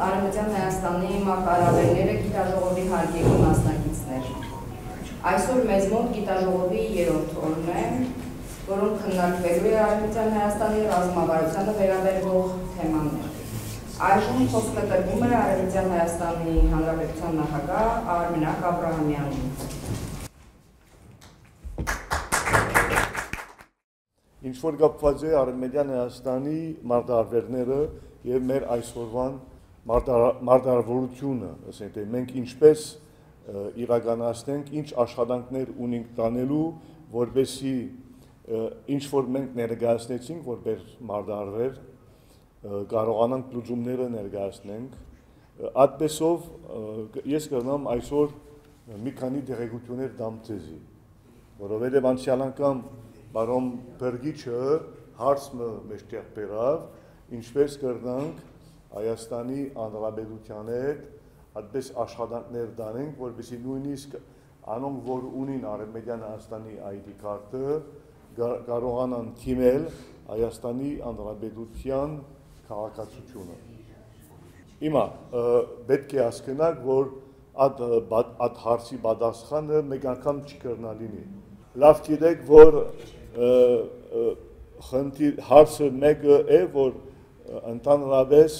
Արևմտյան Հայաստանի մարտահրավերները գիտաժողովի հարգելի մասնակիցներ։ Այսօր մեզ մոտ գիտաժողովի երրորդ օրն է, որոնք քննարկվելու է Արևմտյան Հայաստանի ռազմավարությանը վերաբերող թեմաներ։ Այժմ խոսքը տրվում է Արևմտյան Հայաստանի Հանրապետության նախագահ Արմենակ Աբրահամյանին։ ինչ որ կապված է Արմենիան Հայաստանի մարտահրավերները եւ մեր այսօրվան մարտահրավերությունը, ասենք թե մենք ինչպես իրականացնենք, ինչ աշխատանքներ ունենք տանելու, որբեսի ինչ որ մենք ներկայացնեցինք որպես մարտահրավեր կարողանանք լուծումները ներկայացնենք այդպեսով ես կգնամ այսօր մի քանի դերեկություններ դամ ցեզի որովհետև անցյալ անգամ բարոն Բերգիչը հարցը մեջտեղ բերավ, ինչպես կրնանք Հայաստանի անհրաժեշտության հետ այդպես աշխատանքներ դանենք, որպեսզի նույնիսկ անոնք, որ ունին Արևմտյան Հայաստանի ID քարտը, կարողանան թիմել Հայաստանի անհրաժեշտության քաղաքացիությունը։ Հիմա պետք է հասկանանք, որ այդ այդ հարցի պատասխանը մեկ անգամ չկրնա լինի։ Լավ գիտեք, որ խնդիր հարցը մեկը է, որ ընդհանրապես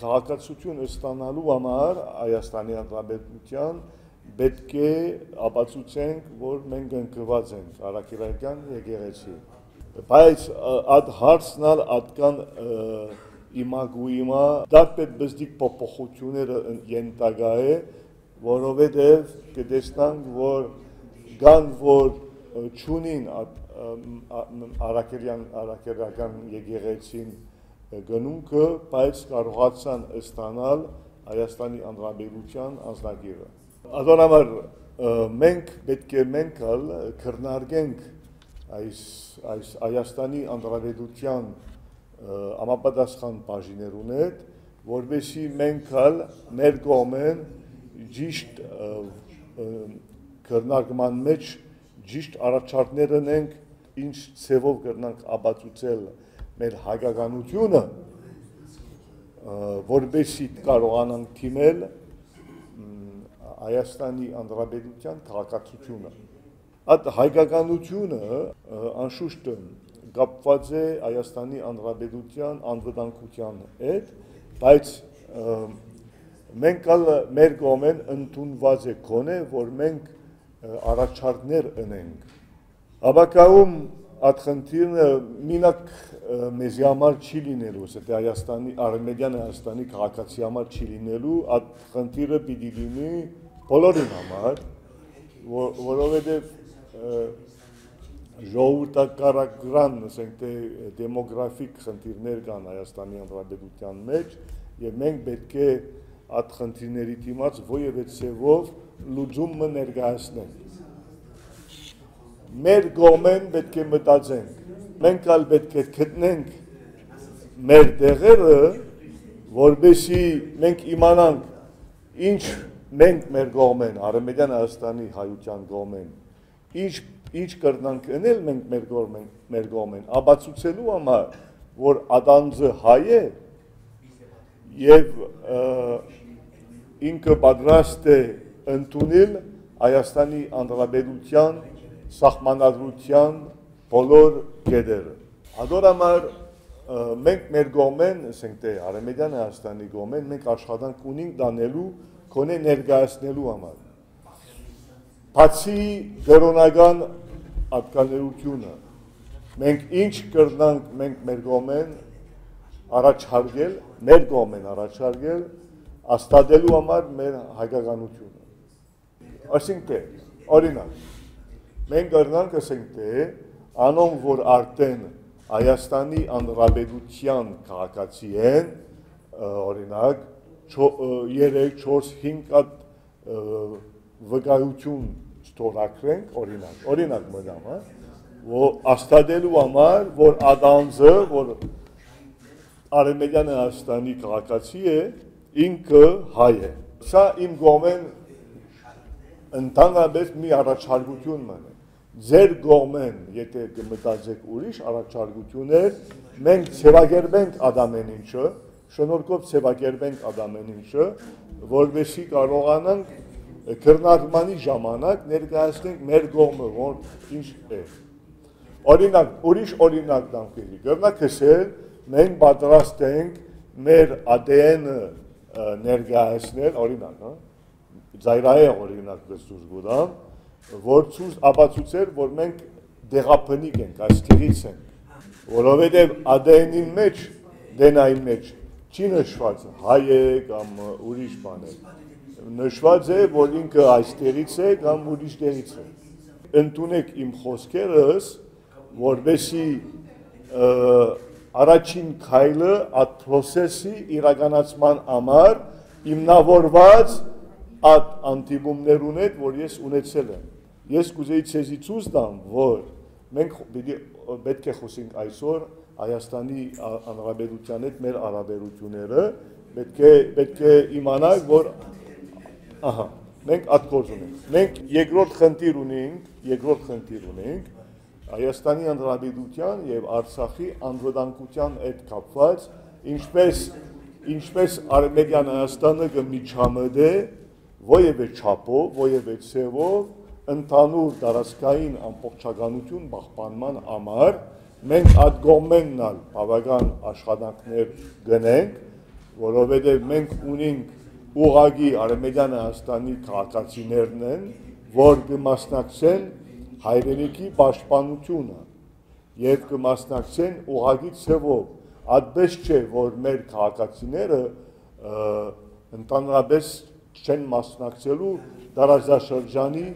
քաղաքացիություն ստանալու համար Հայաստանի Հանրապետության պետք է ապացուցենք, որ մենք ընկված ենք Արաքելական եկեղեցի։ Բայց այդ հարցն ալ ատկան իմագույմա դարբեր բզդիկ փոփոխությունները ենտագա է, որովհետև կտեսնանք, որ կան որ ճունին արաքելյան արաքելական եկեղեցին գնունքը, բայց կարողացան ստանալ Հայաստանի Հանրապետության անձնագիրը։ Ադոնամար մենք պետք է մենք քրնարկենք այս այս Հայաստանի Հանրապետության ամապատասխան բաժիներուն հետ, որովհետեւ մենք մեր կողմեն ճիշտ քրնարկման մեջ ճիշտ առաջարկներ ունենք, ինչ ցևով կրնանք ապացուցել մեր հայկականությունը, որբեսի կարողանանք թիմել Հայաստանի Հանրապետության քաղաքացիությունը։ Այդ հայկականությունը անշուշտ կապված է Հայաստանի Հանրապետության անվտանգության հետ, բայց մենք ալ մեր կողմեն ընդունված է կոնե, որ մենք առաջարկներ ունենք։ Աբակայում այդ խնդիրը մինակ մեզի համար չի լինելու, թե Հայաստանի Արմենիան Հայաստանի քաղաքացի համար չի լինելու, այդ խնդիրը պիտի լինի բոլորին համար, որովհետև ժողովրդակարական, ասենք թե դեմոգրաֆիկ խնդիրներ կան Հայաստանի Հանրապետության մեջ, եւ մենք պետք է այդ խնդիրների դիմաց ովևէ ցևով լուծումը ներկայացնենք։ Մեր գոմեն պետք է մտածենք։ Մենք ալ պետք է գտնենք մեր տեղերը, որբեսի մենք իմանանք ինչ մենք մեր գոմեն, Արմենիան Հայաստանի հայության գոմեն, ինչ ինչ կրնանք ընել մենք մեր գոմեն, մեր գոմեն, ապացուցելու համար, որ ադանձը հայ է եւ ինքը պատրաստ է ընդունել Հայաստանի Հանրապետության սահմանադրության բոլոր գեդերը։ Ադորամար մենք մեր գոմեն, ասենք թե Արեմեդյան Հայաստանի գոմեն, մենք աշխատանք ունենք դանելու կոնե ներկայացնելու համար։ Բացի դերոնական ատկաներությունը, մենք ինչ կրնանք մենք մեր գոմեն առաջարկել, մեր գոմեն առաջարկել աստադելու համար մեր հայկականությունը Այսինքն, օրինակ, մենք կրնանք ասենք թե անոն որ արդեն Հայաստանի անհրաժեշտության քաղաքացի են, օրինակ 3-4-5 հատ վկայություն ստորակրենք, օրինակ, օրինակ մտամ, հա, որ աստադելու համար, որ ադանձը, որ Արեմեդյան Հայաստանի քաղաքացի է, ինքը հայ է։ Սա իմ գոմեն ընդհանրապես մի առաջարկություն մնա ձեր գողմեն, եթե կմտածեք ուրիշ առաջարկություններ, մենք ցեվագերբենք ադամեն ինչը, շնորհքով ցեվակերպենք ադամեն ինչը, որովհետեւ կարողանանք քրնարկմանի ժամանակ ներկայացնենք մեր կողմը, որ ինչ է։ Օրինակ, ուրիշ օրինակ դամ կերի։ Գտնակ ասել, մենք պատրաստ ենք մեր ADN-ը ներկայացնել, օրինակ, հա, ծայրայե օրինակ դուրս գուտամ, որ ցույց ապացուցեր, որ մենք դեղափնիկ ենք, այստեղից ենք, որովհետև ADN-ի մեջ, DNA-ի մեջ չի նշված հայ է կամ ուրիշ բան է նշված է, որ ինքը այստեղից է կամ ուրիշ տեղից է։ Ընտունեք իմ խոսքերս, որբեսի առաջին քայլը այդ process-ի իրականացման համար հիմնավորված այդ անտիբումներ ունետ, որ ես ունեցել եմ։ Ես կուզեի ցեզի ցույց տամ, որ մենք պիտի պետք է խոսենք այսօր Հայաստանի Հանրապետության հետ մեր հարաբերությունները, պետք է պետք է իմանալ, որ Ահա, մենք այդ գործ ունենք։ Մենք երկրորդ խնդիր ունենք, երկրորդ խնդիր ունենք Հայաստանի Հանրապետության եւ Արցախի անվտանգության հետ կապված, ինչպես ինչպես Արմենիան Հայաստանը կմիջամտե ովևէ չափով, ովևէ ցևով ընդհանուր տարածքային ամբողջականություն պահպանման համար մենք այդ գոմեննալ բավական աշխատանքներ գնենք, որովհետև մենք ունենք ուղագի Արմենիան Հայաստանի քաղաքացիներն են, որ կմասնակցեն հայրենիքի պաշտպանությունը եւ կմասնակցեն ուղագի ցևով։ Այդպես չէ, որ մեր քաղաքացիները ընդհանրապես չեն մասնակցելու դարաշրջանի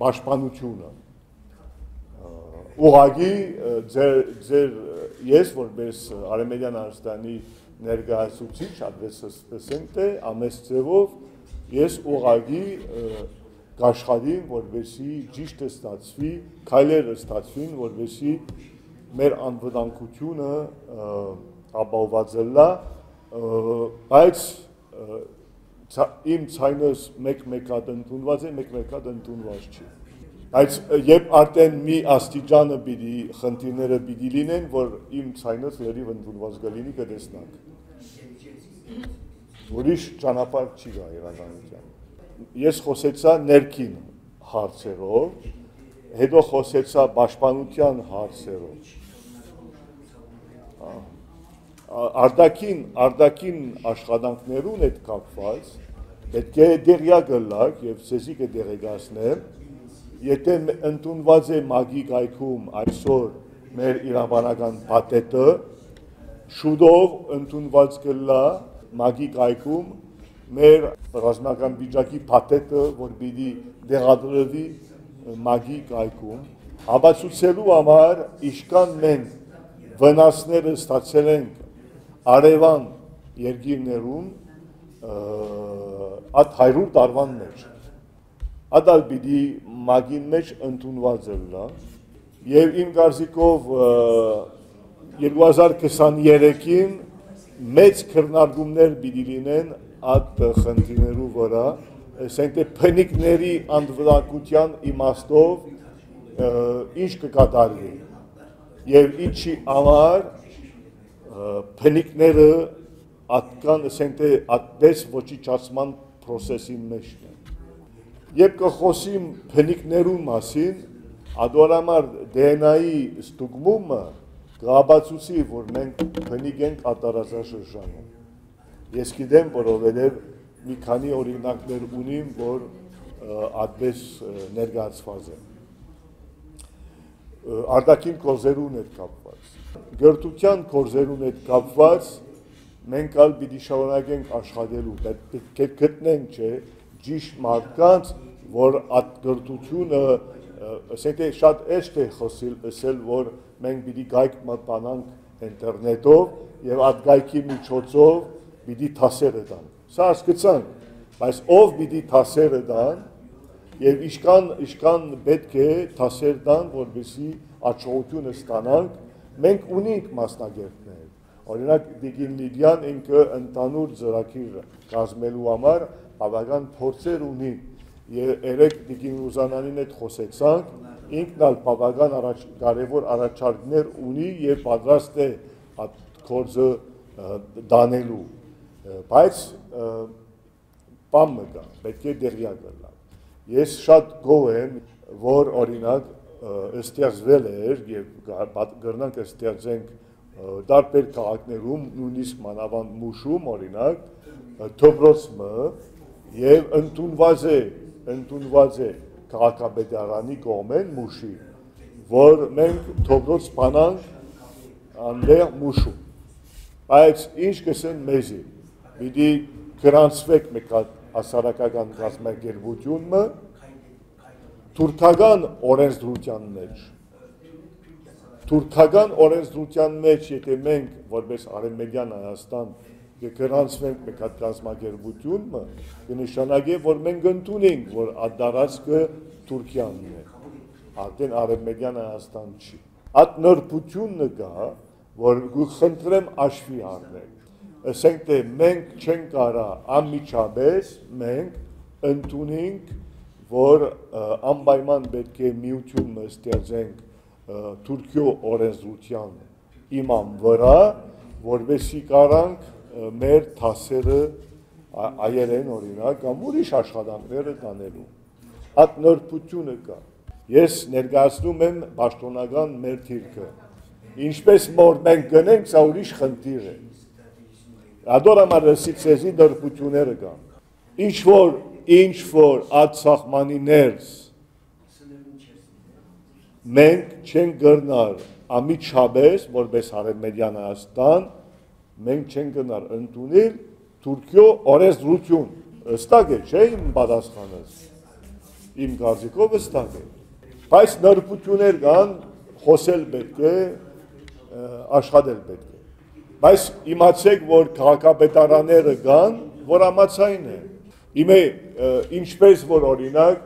պաշտպանությունը։ Ուղագի ձեր ձեր ես որպես Արմենիան Հայաստանի ներկայացուցիչ advesasente ամես ձևով ես ուղագի կաշխատին, որովհետեւ ճիշտը ստացվի, քայլերը ստացվին, որովհետեւ մեր անվտանգությունը ապահոված լա, բայց իմ ցայնս մեկ-մեկատ ընդունված է, մեկ-մեկատ ընդունված չի բայց երբ արդեն մի աստիճանը պիտի խնդիրները պիտի լինեն, որ իմ ցայնս լրիվ ընդունված կլինի կտեսնանք։ Ուրիշ ճանապարհ չի գա իրականության։ Ես խոսեցա ներքին հարցերով, հետո խոսեցա պաշտպանության հարցերով։ Արտակին արտակին աշխատանքներուն հետ կապված պետք է դերյա գլակ եւ ցեզի կդերեգասնեմ եթե ընդունված է մագի գայքում այսօր մեր իրավաբանական պատետը, շուտով ընդունված կլա մագի գայքում մեր ռազմական վիճակի պատետը, որ պիտի դեղադրվի մագի գայքում, ապացուցելու համար իշքան մենք վնասները ստացել ենք արևան երկիրներում այդ 100 տարվան մեջ ադալ պիտի մագին մեջ ընդունված է լա եւ իմ կարծիքով 2023-ին մեծ քրնարկումներ պիտի լինեն այդ խնդիրներու վրա ասենք թե փնիկների անդվրակության իմաստով ինչ կկատարվի եւ ինչի համար փնիկները ատկան ասենք թե այդպես ոչիչացման process-ի մեջ են Երբ կխոսիմ փնիկներու մասին, ադորամար DNA-ի ստուգմումը կապացուցի, որ մենք փնիկ ենք ատարածաշրջանում։ Ես գիտեմ, որովհետև մի քանի օրինակներ ունիմ, որ այդպես ներկայացված են։ Արտաքին կորզերուն հետ կապված։ Գրթության կորզերուն հետ կապված մենք ալ պիտի շարունակենք աշխատելու, պետք է գտնենք, չէ, ճիշտ մարդկանց, որ այդ գրթությունը ասենք թե շատ էշտ է խոսել, ասել, որ մենք պիտի գայք մտանանք ինտերնետով եւ այդ գայքի միջոցով պիտի թասերը տան։ Սա հասկացանք, բայց ով պիտի թասերը տան եւ իշքան իշքան պետք է թասեր տան, որովհետեւ աճողությունը ստանանք, մենք ունենք մասնագետներ Օրինակ Դիգին Լիդյան ինքը ընդանուր ծրագիր կազմելու համար բավական փորձեր ունի երեք Տիկին Ուզանանին հետ խոսեցանք, ինքն ալ բավական առաջ կարևոր առաջարկներ ունի եւ պատրաստ է այդ կորձը դանելու բայց բան մը կա պետք է դերյակ գնա ես շատ գոհ եմ որ օրինակ ստեղծվել էր եւ գրնանք ստեղծենք դարբեր քաղաքներում նույնիսկ մանավանդ մուշում օրինակ թոբրոցը եւ ընդունված է ընդունված է քաղաքապետարանի կողմեն մուշի որ մենք թոբրոց բանանք անդեր մուշում բայց ինչ կսեն մեզի պիտի գրանցվեք մեկ հասարակական գազམ་ագերբությունը թուրքական օրենսդրության մեջ թուրքական օրենսդրության մեջ եթե մենք որպես արևմտյան Հայաստան կգրանցվենք մեկ հատ գազམ་ագերբությունը կնշանակի որ մենք ընդունենք որ ադարածքը Թուրքիանն է արդեն արևմտյան Հայաստան չի այդ նորբությունն կա որ խնդրեմ աշվի առնել ասենք թե մենք չենք կարա անմիջապես մենք ընդունենք որ անպայման պետք է միություն ստեղծենք Թուրքիո օրենսդրության իման վրա, որովհետեւ կարանք մեր թասերը այերեն օրինակ կամ ուրիշ աշխատանքները կանելու։ Այդ նորբությունը կա։ Ես ներկայացնում եմ պաշտոնական մեր թիրքը։ Ինչպես որ մենք գնենք, սա ուրիշ խնդիր է։ Ադորամար սիցեզի նորբությունները կան։ Ինչ որ ինչ որ այդ սահմանի ներս մենք չենք գրնար ամիջապես որպես արևմտյան Հայաստան մենք չենք գնար ընդունել Թուրքիո օրենսդրություն ըստակ է չէ իմ պատասխանս իմ կարծիքով ըստակ է բայց նորբություններ կան խոսել պետք է աշխատել պետք է բայց իմացեք որ քաղաքապետարանները կան որ ամացային են Իմե ինչպես որ օրինակ,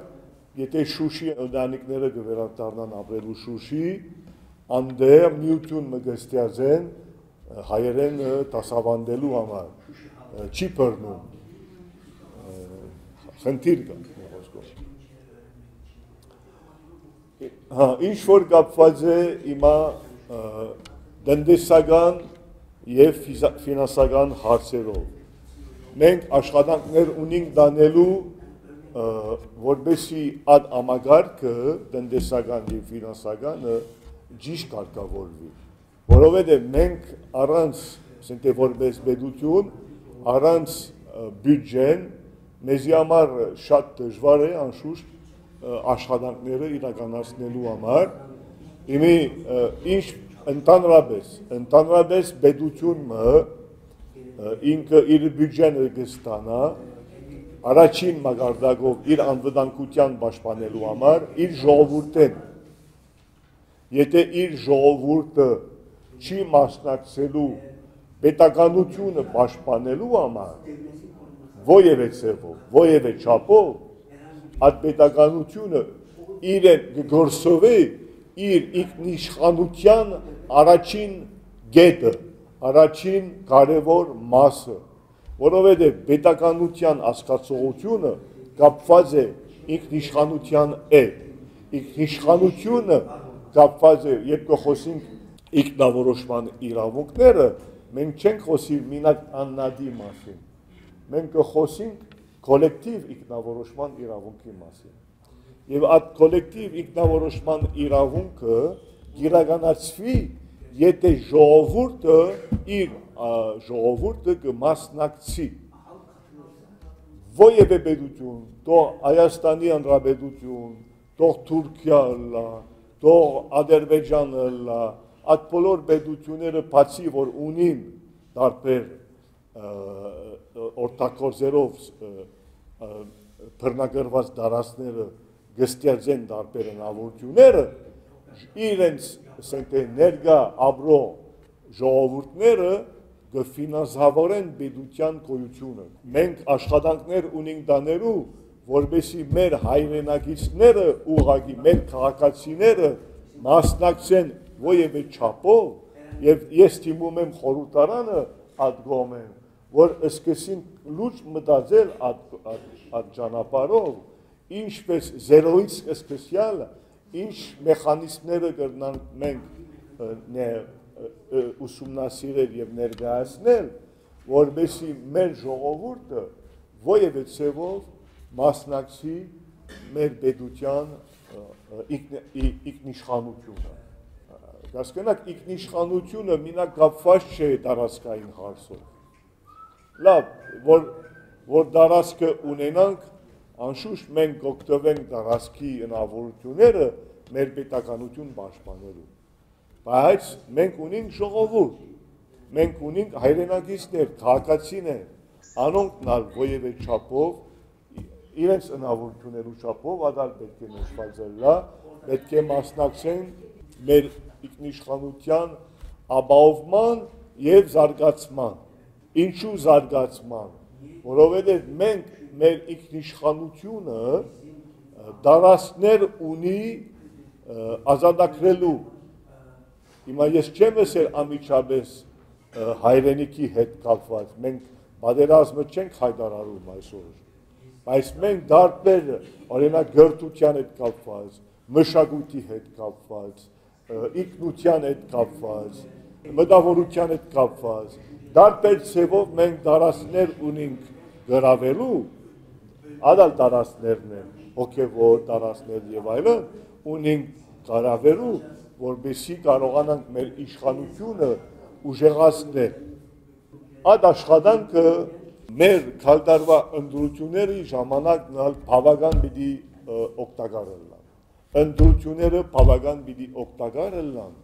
եթե Շուշի ընտանիքները կվերադառնան ապրելու Շուշի, անդեր նյութուն մգստիազեն հայերեն տասավանդելու համար չի բռնում խնդիր կա խոսքով հա ինչ որ կապված է հիմա դնդեսական եւ ֆինանսական հարցերով մենք աշխատանքներ ունենք դանելու որբեսի այդ ամագարկը տնտեսական եւ ֆինանսականը ճիշտ կարգավորվի որովհետեւ մենք առանց ասենք թե որպես պետություն առանց բյուջեն մեզի համար շատ դժվար է անշուշտ աշխատանքները իրականացնելու համար իմի ինչ ընդանրապես ընդանրապես պետությունը ինքը իր բյուջեն կստանա առաջին մագարտակով իր անվտանգության պաշտպանելու համար իր ժողովուրդեն եթե իր ժողովուրդը չի մասնակցելու պետականությունը պաշտպանելու համար ովևէ ցևով, ովևէ չափով այդ պետականությունը իրեն գործովի իր ինքնիշխանության առաջին գետը առաջին կարևոր մասը, որովհետև պետականության ասկացողությունը կապված է ինքնիշխանության հետ։ Ինքնիշխանությունը կապված է, երբ կխոսենք ինքնավորոշման իրավունքները, մենք չենք խոսի մինակ աննադի մասին։ Մենք կխոսենք կոլեկտիվ ինքնավորոշման իրավունքի մասին։ Եվ այդ կոլեկտիվ ինքնավորոշման իրավունքը իրականացվի եթե ժողովուրդը իր ժողովուրդը կմասնակցի ովևէ պետություն, թող Հայաստանի Հանրապետություն, թող Թուրքիա լա, թող Ադրբեջանը լա, այդ բոլոր պետությունները բացի որ ունին տարբեր օրտակորձերով բռնագրված դարասները գստեղծեն տարբեր հնարավորությունները իրենց ասենք թե ներգա ապրո ժողովուրդները կֆինանսավորեն պետության գոյությունը։ Մենք աշխատանքներ ունենք դաներու, որբեսի մեր հայրենակիցները ուղագի մեր քաղաքացիները մասնակցեն ովևէ չափով եւ ես թիմում եմ խորհրդարանը ադգոմ եմ որ սկսին լուրջ մտածել այդ այդ ճանապարհով ինչպես զերոից սկսյալը ինչ մեխանիզմները կրնանք մենք ուսումնասիրել եւ ներկայացնել, որբեսի մեր ժողովուրդը ովևէ ցևով մասնակցի մեր պետության ինքնիշխանությունը։ Հասկանաք, ինքնիշխանությունը մինա կապված չէ տարածքային հարցով։ Լավ, որ որ տարածքը ունենանք, անշուշտ մենք օգտվենք տարածքի հնարավորությունները մեր պետականություն պաշտպանելու։ Բայց մենք ունենք ժողովուրդ, մենք ունենք հայրենագիստներ, քաղաքացիներ, անոնք նալ ովևէ չափով իրենց հնարավորություններու չափով ադալ պետք է նշվածելա, պետք է մասնակցեն մեր ինքնիշխանության ապահովման եւ զարգացման։ Ինչու զարգացման որովհետև մենք մեր ինքնիշխանությունը դարասներ ունի ազատագրելու հիմա ես չեմ ասել ամիջապես հայրենիքի հետ կապված մենք պատերազմը չենք հայտարարում այսօր բայց մենք դարբեր օրինակ գրթության հետ կապված մշակույթի հետ կապված ինքնության հետ կապված մտավորության հետ կապված դարբեր ցևով մենք դարասներ ունենք գրավելու, ադալ դարասներն են, հոգևոր դարասներ եւ այլն, ունենք գրավելու, որբեսի կարողանանք մեր իշխանությունը ուժեղացնել։ Այդ աշխատանքը մեր քալդարվա ընդրությունների ժամանակ նալ բավական պիտի օգտակար լինեն։ Ընդրությունները բավական պիտի օգտակար լինեն,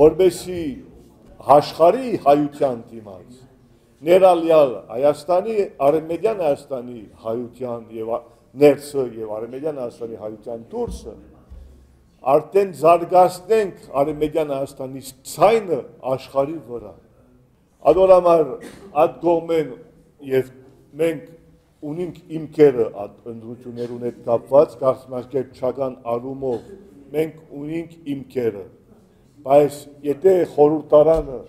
որբեսի աշխարհի հայության դիմաց ներալյալ Հայաստանի արևմտյան Հայաստանի հայության եւ ներսը եւ արևմտյան Հայաստանի հայության դուրսը արդեն զարգացնենք արևմտյան Հայաստանի ցայնը աշխարհի վրա ադորամար այդ կողմեն եւ մենք ունենք իմքերը այդ ընդրություններուն հետ կապված կարծնաշկերտչական արումով մենք ունենք իմքերը բայց եթե խորհրդարանը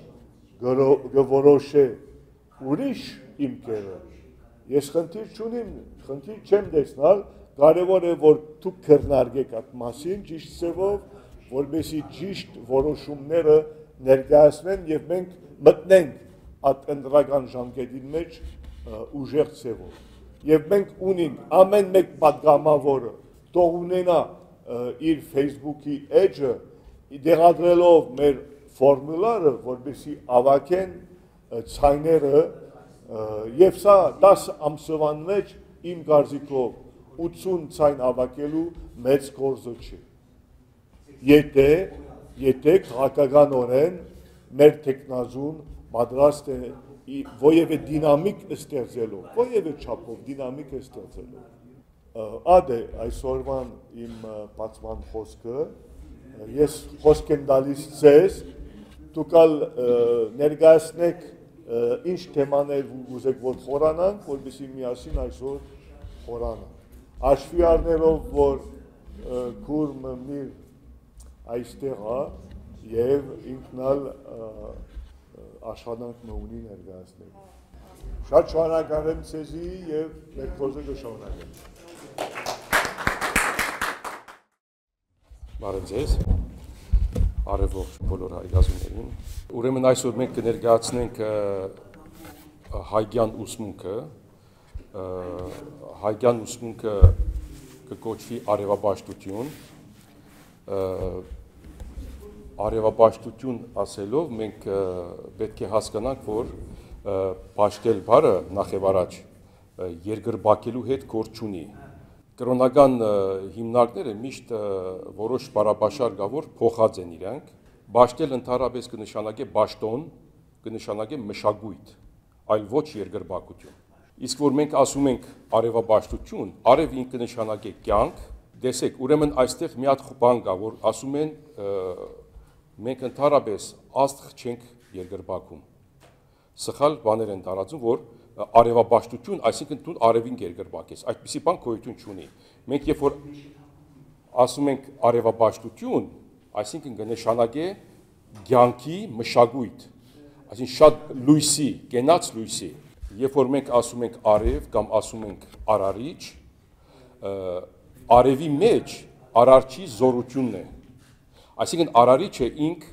գորոշե ուրիշ իմ կերը։ Ես խնդիր չունիմ, խնդիր չեմ տեսնալ, կարևոր է որ դուք քննարկեք այդ մասին ճիշտ ծևով, որովհետեւ ճիշտ որոշումները ներկայացնեն եւ մենք մտնենք այդ ընդրական ժամկետի մեջ ուժեղ ծևով։ Եվ մենք ունենք ամեն մեկ պատգամավորը թող ունենա իր Facebook-ի էջը, դեղադրելով մեր ֆորմուլարը, որովհետեւ ավակեն ցայները եւ սա 10 ամսվան մեջ իմ կարծիքով 80 ցայն ավակելու մեծ գործը չի։ Եթե եթե քաղաքականորեն մեր տեխնազուն պատրաստ է ովևէ դինամիկ ստեղծելով, ովևէ չափով դինամիկ ստեղծելով։ Ադե այսօրվան իմ բացման խոսքը ես խոսք եմ տալիս ձեզ, դուք ալ ներկայացնեք ինչ թեմաներ ուզեք որ խորանանք, որովհետեւ միասին այսօր խորանանք։ Աշխի առնելով, որ քուրմը միր այստեղ է եւ ինքնալ աշխատանք մը ունի ներկայացնել։ Շատ շնորհակալ եմ ցեզի եւ մեր փոզը կշարունակենք։ Բարև ձեզ։ Արևողջ բոլոր հայգազուներին։ Ուրեմն այսօր մենք կներկայացնենք հայգյան ուսմունքը։ Հայգյան ուսմունքը կկոչվի արևապաշտություն։ Արևապաշտություն ասելով մենք պետք է հասկանանք, որ պաշտել բարը նախ եւ առաջ երկրբակելու հետ գործ չունի կրոնական հիմնարկները միշտ որոշ բարաբաշար գավոր փոխած են իրանք, ճաշտել ընդհանրապես կնշանակե ճաշտոն, կնշանակե մշակույթ, այլ ոչ երկրբակություն։ Իսկ որ մենք ասում ենք արևաբաշտություն, արև ինքը կնշանակե կյանք, դեսեք, ուրեմն այստեղ մի հատ բան կա, որ ասում են մենք ընդհանրապես աստղ չենք երկրբակում։ Սխալ բաներ են տարածում, որ արևաբաշտություն, այսինքն դու արևին գերգրբակես։ Այդպիսի բան գոյություն չունի։ Մենք երբ որ ասում ենք արևաբաշտություն, այսինքն կնշանակե ցանկի մշակույթ, այսինքն շատ լույսի, կենաց լույսի։ Երբ որ մենք ասում ենք արև կամ ասում ենք արարիչ, արևի մեջ արարչի զորությունն է։ Այսինքն արարիչը ինք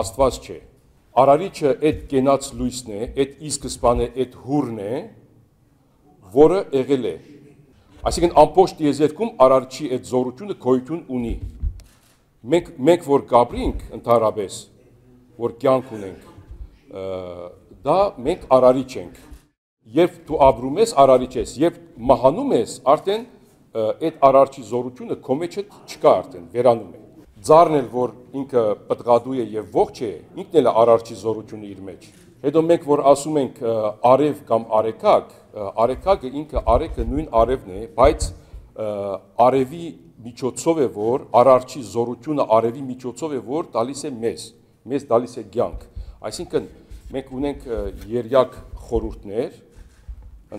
Աստված չէ։ Արարիչը այդ կենաց լույսն է, այդ ի սկզբանե այդ հուրն է, որը եղել է։ Այսինքն ամբողջ դիեզերքում արարչի այդ զորությունը գոյություն ունի։ Մենք մենք որ գաբրինք ընդհանրապես, որ կյանք ունենք, դա մենք արարիչ ենք։ Երբ դու ապրում ես, արարիչ ես, երբ մահանում ես, արդեն այդ արարչի զորությունը քո մեջ չկա արդեն, վերանում է։ Ձառն էլ որ ինքը պատղադու է եւ ողջ է, ինքն էլ արարչի զորությունը իր մեջ։ Հետո մենք որ ասում ենք արև կամ արեկակ, արեկակը ինքը արեկը նույն արևն է, բայց արևի միջոցով է որ արարչի զորությունը արևի միջոցով է որ տալիս է մեզ, մեզ տալիս է ցանկ։ Այսինքն մենք ունենք երյակ խորուրդներ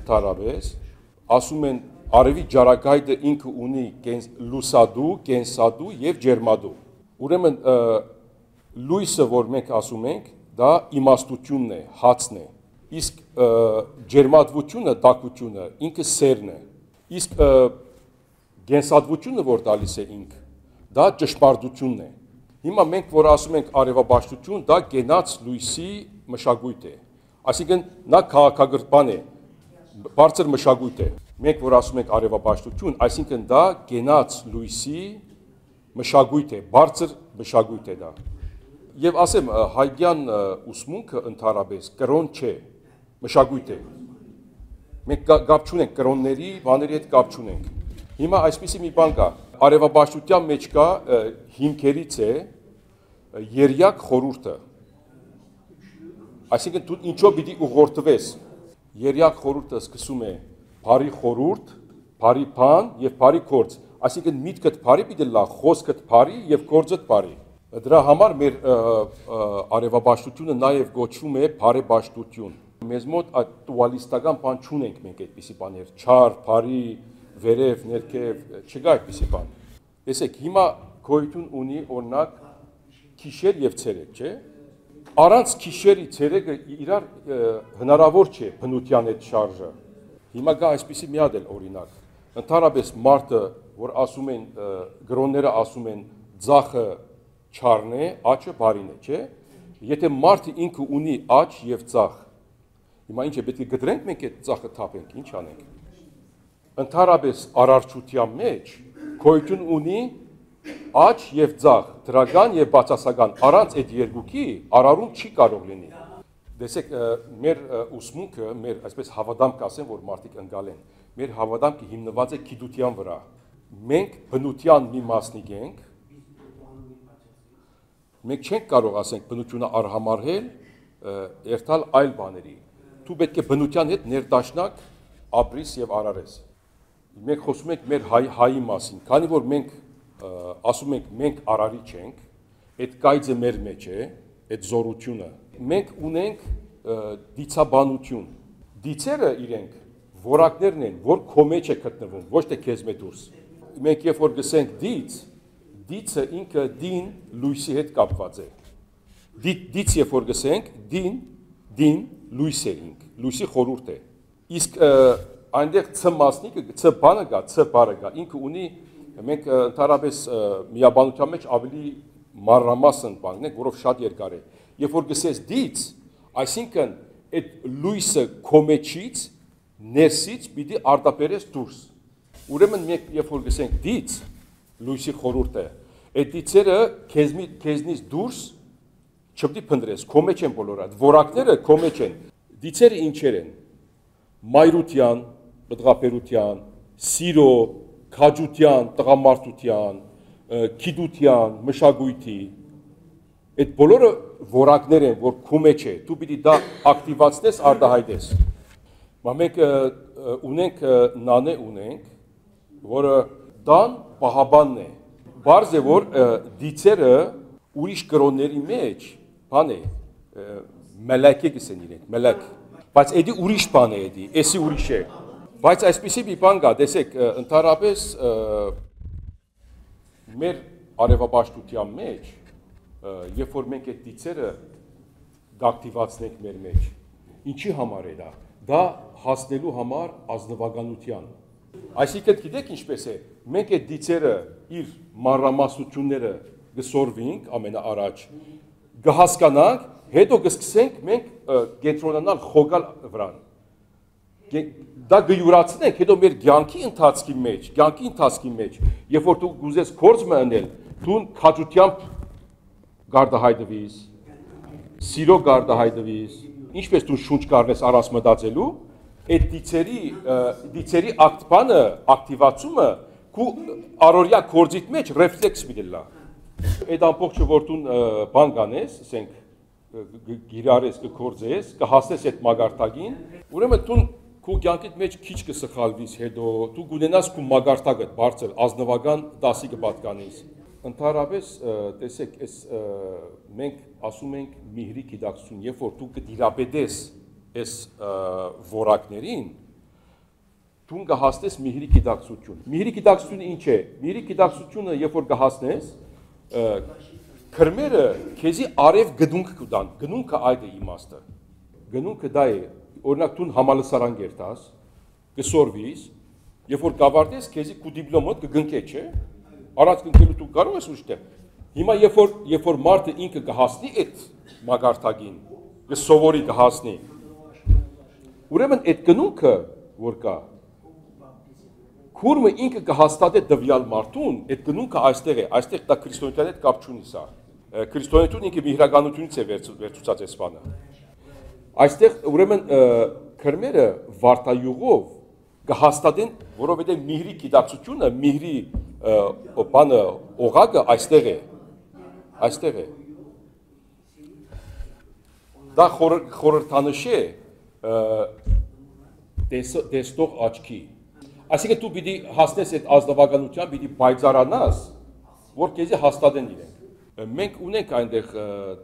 ընդհանրապես ասում են արևի ջարակայդը ինքը ունի լուսադու, կենսադու եւ ջերմադու։ Ուրեմն լույսը, որ մենք ասում ենք, դա իմաստությունն է, հացն է։ Իսկ ջերմատվությունը, տակությունը ինքը սերն է։ Իսկ գենսադվությունը, որ տալիս է ինք, դա ճշմարտությունն է։ Հիմա մենք որ ասում ենք արևաբաշխություն, դա գենաց լույսի մշակույթ է։ Այսինքն նա քաղաքագրպան է, բարձր մշակույթ է։ Մենք որ ասում ենք արևապաշտություն, այսինքն դա գենաց լույսի մշակույթ է, բարձր մշակույթ է դա։ Եվ ասեմ, հայգյան ուսմունքը ընդհանրապես կրոն չէ, մշակույթ է։ Մենք կապ չունենք կրոնների, բաների հետ կապ չունենք։ Հիմա այսպեսի մի բան կա, արևապաշտության մեջ կա հիմքերից է երյակ խորուրդը։ Այսինքն դու ինչով պիտի ուղղորդվես երյակ խորուրդը սկսում է բարի խորուրդ, բարի բան եւ բարի գործ։ Այսինքն միտքդ բարի պիտի լա, խոսքդ բարի եւ գործդ բարի։ Դրա համար մեր արևաբաշխությունը նաեւ գոչվում է բարեբաշխություն։ Մեզ մոտ այդ տուալիստական բան չունենք մենք այդպիսի բաներ, չար, բարի, վերև, ներքև, չկա այդպիսի բան։ Տեսեք, հիմա գոյություն ունի օրինակ քիշեր եւ ցերեկ, չէ՞ առանց քիշերի ցերեկը իրար հնարավոր չէ բնության այդ շարժը։ Հիմա կա այսպիսի մի հատ էլ օրինակ։ Ընդհանրապես մարդը, որ ասում են գրոնները ասում են ձախը չարն է, աչը բարին է, չէ՞։ Եթե մարդը ինքը ունի աչ եւ ձախ, հիմա ինչ է պետք է գտրենք մենք այդ ձախը թափենք, ինչ անենք։ Ընդհանրապես արարչության մեջ գոյություն ունի աճ եւ ցաղ, դրական եւ բացասական, առանց այդ երկուքի արարում չի կարող լինի։ Դեսեք, մեր ուսմունքը, մեր այսպես հավատամք ասեմ, որ մարդիկ ընկալ են, մեր հավատամքը հիմնված է գիտության վրա։ Մենք բնության մի մասնիկ ենք։ Մենք չենք կարող ասենք բնությունը արհամարհել, երթալ այլ բաների։ Դու պետք է բնության հետ ներդաշնակ ապրիս եւ արարես։ Մենք խոսում ենք մեր հայ հայի մասին, քանի որ մենք ասում ենք մենք արարիչ ենք, այդ կայծը մեր մեջ է, այդ զորությունը։ Մենք ունենք դիցաբանություն։ Դիցերը իրենք որակներն են, որ քո մեջ է գտնվում, ոչ թե քեզ մեջ դուրս։ Մենք երբ որ գսենք դից, դիցը ինքը դին լույսի հետ կապված է։ Դից երբ որ գսենք, դին դին լույս է ինք, լույսի խորուրդ է։ Իսկ այնտեղ ց մասնիկը, ց բանը գա, ց բարը գա, ինքը ունի մենք ընդհանրապես միաբանության մեջ ավելի մանրամասն բանն ենք, որով շատ երկար է։ Երբ որ գսես դից, այսինքն այդ լույսը քո մեջից ներսից պիտի արտապերես դուրս։ Ուրեմն մենք երբ որ գսենք դից, լույսի խորուրդը, այդ դիցերը քեզնի քեզնից դուրս չպետք է փնտրես, քո մեջ են բոլորը։ Որակները քո մեջ են։ Դիցերը ինչեր են։ Մայրության, բդղապերության, սիրո, քաջության, տղամարդության, քիդության, մշակույթի այդ բոլորը որակներ են, որ քու մեջ է, դու պիտի դա ակտիվացնես, արտահայտես։ Մա մենք ունենք նանե ունենք, որը դան պահաբանն է։ Բարձ է որ դիցերը ուրիշ կրոնների մեջ բան է մելակե գսեն իրենք, մելակ։ Բայց էդի ուրիշ բան է էդի, էսի ուրիշ է։ Բայց այսպեսի մի բան կա, տեսեք, ընդհանրապես մեր արևապաշտության մեջ, երբ որ մենք այդ դիցերը դակտիվացնենք մեր մեջ, ինչի համար է դա։ Դա հասնելու համար ազնվականության։ Այսինքն գիտեք ինչպես է, մենք այդ դիցերը իր մանրամասնությունները գսորվինք ամենաառաջ, կհասկանանք, հետո կսկսենք մենք կենտրոնանալ խոգալ վրան։ Դա գյուրացնենք, հետո մեր ցանկի ընթացքի մեջ, ցանկի ընթացքի մեջ, երբ որ դու գուզես կորձ մնել, դու քաջությամբ գարդահայտվիս, սիրո գարդահայտվիս, ինչպես դու շունչ կարնես առանց մտածելու, այդ դիցերի դիցերի ակտբանը ակտիվացումը քու առօրյա կորձիտ մեջ ռեֆլեքս մի դելա այդ ամբողջը որ դու բան կանես ասենք գիրարես կկորձես կհասնես այդ մագարտագին ուրեմն դու քու կյանքիդ մեջ քիչ կսխալվիս հետո դու գունենաս քու մագարտակը բարձր ազնվական դասի կպատկանես ընդհանրապես տեսեք այս մենք ասում ենք միհրի գիտակցություն երբ որ դու կդիրապետես այս որակներին դու կհասնես միհրի գիտակցություն միհրի գիտակցությունը ինչ է? Միհրի գիտակցությունը երբ որ կհասնես քրմերը քեզի արև գդունք կտան գնունքը այդ է իմաստը գնունքը դա է օրինակ դու համալսարան գերտաս կսորվիս երբ որ կավարտես քեզի քու դիպլոմոտ կգնկե չէ առանց կնքելու դու կարող ես ուշտե։ Հիմա երբ որ երբ որ մարդը ինքը կհասնի այդ մագարտագին, կսովորի կհասնի։ Ուրեմն այդ գնունքը որ կա Քուրմը ինքը կհաստատե դվյալ մարդուն, այդ գնունքը այստեղ է, այստեղ դա քրիստոնեության հետ կապ չունի սա։ Քրիստոնեություն ինքը միհրականությունից է վերցուցած այս բանը։ Այստեղ ուրեմն քրմերը վարտայուղով կհաստատեն, որովհետև միհրի գիտակցությունը, միհրի բանը օղակը այստեղ է։ Այստեղ է։ Դա խորհրդանշ է տեստող աչքի։ Այսինքն դու պիտի հասնես այդ ազնվականության, պիտի բայցարանաս, որ քեզի հաստատեն իրենք։ Մենք ունենք այնտեղ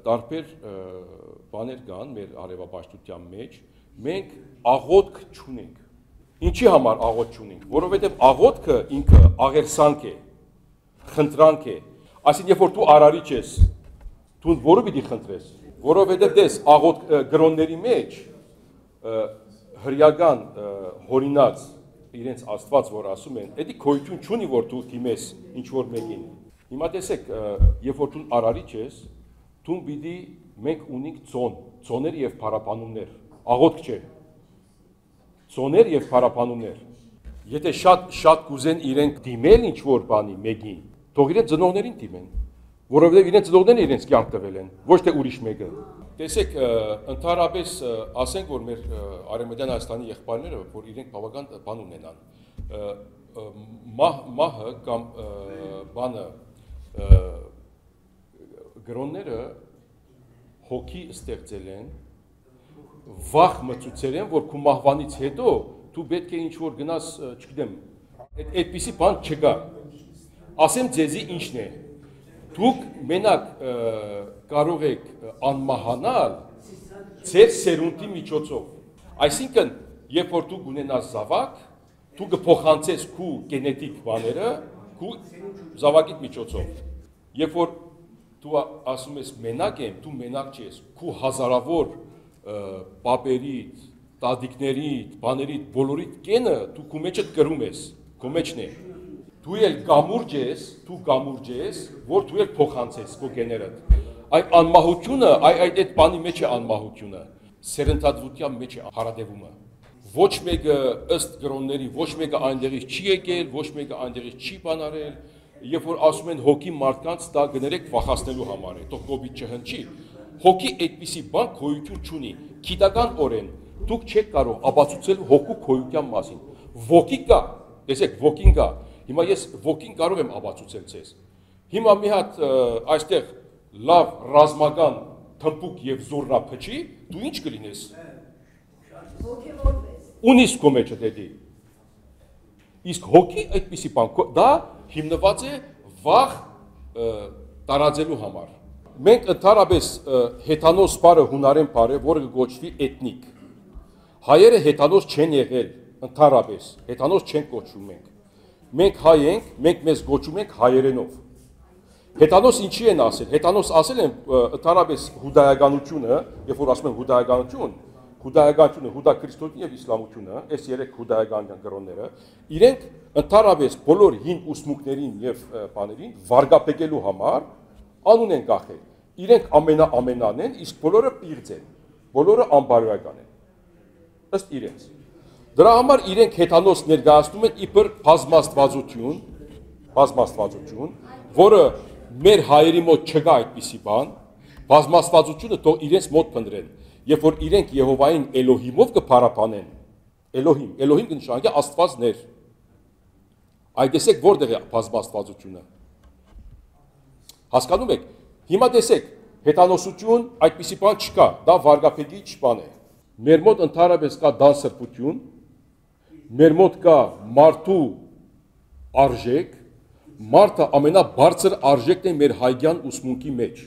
տարբեր բաներ կան մեր արևապաշտության մեջ, մենք աղոթք չունենք Ինչի համար աղոթ չունենք, որովհետև աղոթքը ինքը աղերսանք է, խնդրանք է։ Այսինքն երբ որ դու արարիչ ես, դու որը պիտի խնդրես, որովհետև դες աղոթ գրոնների մեջ հրյական հորինած իրենց Աստված որ ասում են, դա քոյություն չունի որ դու դիմես ինչ որ մեկին։ Հիմա տեսեք, երբ որ դու արարիչ ես, դու պիտի մենք ունենք ծոն, ծոներ եւ փարապանումներ։ Աղոթք չէ, ծոներ եւ փարապանումներ։ Եթե շատ շատ կուզեն իրենք դիմել ինչ որ բանի մեկին, թող իրենց ծնողներին դիմեն, որովհետեւ իրենց ծնողներն իրենց կյանք տվել են, ոչ թե ուրիշ մեկը։ Տեսեք, ընդհանրապես ասենք, որ մեր Արեմեդյան Հայաստանի եղբայրները, որ իրենք բավական բան ունենան, մահ մահը կամ բանը գրոնները հոգի ստեղծել են վախ մծուցել են, որ քու մահվանից հետո դու պետք է ինչ որ գնաս, չգիտեմ, այդ այդպիսի բան չկա։ Ասեմ ձեզի ինչն է։ Դուք մենակ կարող եք անմահանալ ձեր սերունդի միջոցով։ Այսինքն, երբ որ դու ունենաս զավակ, դու կփոխանցես քու գենետիկ բաները քու զավակիդ միջոցով։ Երբ որ դու ասում ես մենակ եմ, դու մենակ չես, քու հազարավոր պապերիդ, տադիկներիդ, բաներիդ, բոլորիդ կենը դու քո մեջը կրում ես, քո մեջն է։ Դու էլ գամուրջ ես, դու գամուրջ ես, որ դու էլ փոխանցես քո գեներդ։ Այ անմահությունը, այ այդ այդ բանի մեջ է անմահությունը, սերընթացության մեջ է հարադևումը։ Ոչ մեկը ըստ գրոնների, ոչ մեկը այնտեղից չի եկել, ոչ մեկը այնտեղից չի բանարել, երբ որ ասում են հոգի մարդկանց դա գներեք վախացնելու համար է, թող կոպիտ չհնչի, հոգի այդպիսի բան գոյություն չունի։ Գիտական օրեն դուք չեք կարող ապացուցել հոգու գոյության մասին։ Ոգի կա, տեսեք, ոգին կա։ Հիմա ես ոգին կարող եմ ապացուցել ցես։ Հիմա մի հատ այստեղ լավ ռազմական թմպուկ եւ զորնա փչի, դու ինչ կլինես։ Ունիս քո մեջ դեպի։ Իսկ հոգի այդպիսի բան դա հիմնված է վախ տարածելու համար մենք ընդհանրապես հեթանոս բարը հունարեն բառ է, որը կոչվի էթնիկ։ Հայերը հեթանոս չեն եղել ընդհանրապես, հեթանոս չեն կոչվում մենք։ Մենք հայ ենք, մենք մեզ կոչում ենք հայերենով։ Հեթանոս ինչի են ասել։ Հեթանոս ասել են ընդհանրապես հուդայականությունը, երբ որ ասում են հուդայականություն, հուդայականությունը, հուդա քրիստոսին եւ իսլամությունը, այս երեք հուդայական գրոնները, իրենք ընդհանրապես բոլոր հին ուսմունքներին եւ բաներին վարգապեկելու համար անուն են կախել։ իրենք ամենա ամենան են, իսկ բոլորը պիղծ են, բոլորը անբարոյական են։ Ըստ իրենց։ Դրա համար իրենք հեթանոս ներկայացնում են իբր բազմաստվածություն, բազմաստվածություն, որը մեր հայերի մոտ չկա այդպիսի բան, բազմաստվածությունը թող իրենց մոտ փնտրեն, երբ որ իրենք Եհովային Էլոհիմով կփարապանեն, Էլոհիմ, Էլոհիմ կնշանակի Աստվածներ։ Այդ տեսեք որտեղ է բազմաստվածությունը։ Հասկանում եք։ Հիմա տեսեք, հետանոսություն այդպիսի բան չկա, դա վարգապետի բան է։ Մեր մոտ ընդհանրապես կա դասրբություն, մեր մոտ կա մարդու արժեք, մարդը ամենաբարձր արժեքն է մեր հայգյան ուսմունքի մեջ։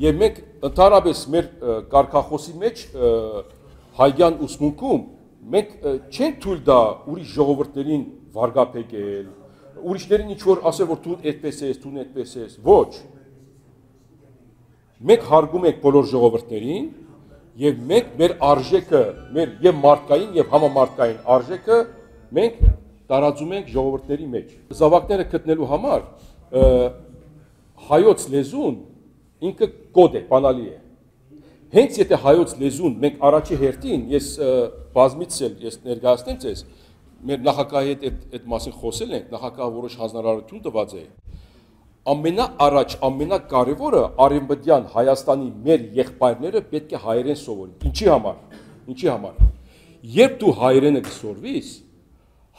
Եվ մենք ընդհանրապես մեր կարկախոսի մեջ հայգյան ուսմունքում մենք չենք թույլ դա ուրիշ ժողովուրդներին վարգապեկել, ուրիշներին ինչ որ ասել որ դու այդպես ես, դու այդպես ես, ոչ։ Մենք հարգում ենք բոլոր ժողովուրդներին եւ մենք մեր արժեքը, մեր եւ մարդկային եւ համամարտկային արժեքը մենք տարածում ենք ժողովուրդների մեջ։ Զավակները գտնելու համար հայոց լեզուն ինքը կոդ է, բանալի է։ Հենց եթե հայոց լեզուն մենք առաջի հերթին ես բազմից էլ ես ներկայացնեմ ցես մեր նախագահի հետ այդ այդ մասին խոսել ենք, նախագահը որոշ հանրարարություն տված է։ Ամենաառաջ, ամենակարևորը արևմտյան Հայաստանի մեր եղբայրները պետք է հայերեն սովորեն։ Ինչի համար։ Ինչի համար։ Երբ դու հայերենը կսորվիս,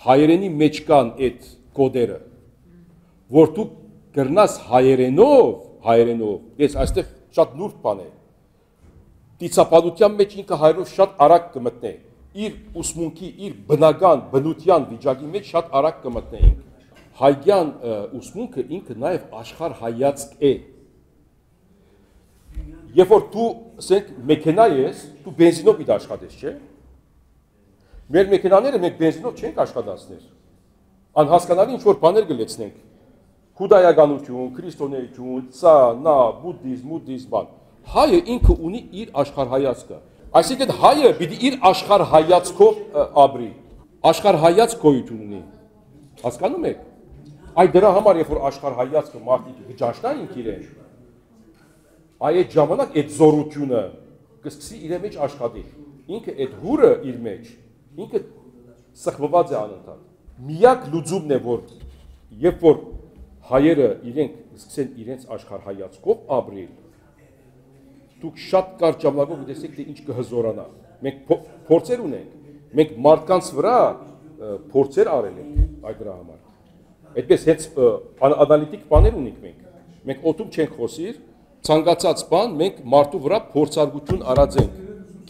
հայերենի մեջ կան այդ կոդերը, որ դու կրնաս հայերենով, հայերենով, ես այստեղ շատ նուրբ բան է։ Տիցապանության մեջ ինքը հայերով շատ արագ կմտնե իր ուսմունքի, իր բնական բնության վիճակի մեջ շատ արագ կմտնեինք։ Հայգյան ուսմունքը ինքը նաև աշխարհ հայացք է։ Երբ որ դու, ասենք, մեքենա ես, դու բենզինով իդ աշխատես, չէ՞։ Մեր մեքենաները մենք բենզինով չենք աշխատացներ։ Անհասկանալի ինչ որ բաներ գլեցնենք։ Հուդայականություն, քրիստոնեություն, սա, նա, բուդդիզմ, մուդդիզմ, բան։ Հայը ինքը ունի իր աշխարհ հայացքը Այսինքն հայը պիտի իր աշխարհ հայացքով ապրի։ Աշխարհ հայացք գոյություն ունի։ Հասկանում եք։ Այդ դրա համար երբ որ աշխարհ հայացքը մարդիկ գճաշտան ինք իրեն, այդ ժամանակ այդ զորությունը կսկսի իր մեջ աշխատի։ Ինքը այդ հուրը իր մեջ, ինքը սխվված է անընդհատ։ Միակ լուծումն է որ երբ որ հայերը իրենք սկսեն իրենց աշխարհ հայացքով ապրել, դուք շատ կարճ ժամանակով գտեսեք թե ինչ կհզորանա։ Մենք փորձեր ունենք։ Մենք մարդկանց վրա փորձեր արել ենք այդ դրա համար։ Այդպես հենց անալիտիկ բաներ ունենք մենք։ Մենք օտում չենք խոսիր, ցանկացած բան մենք մարդու վրա փորձարկություն արած ենք։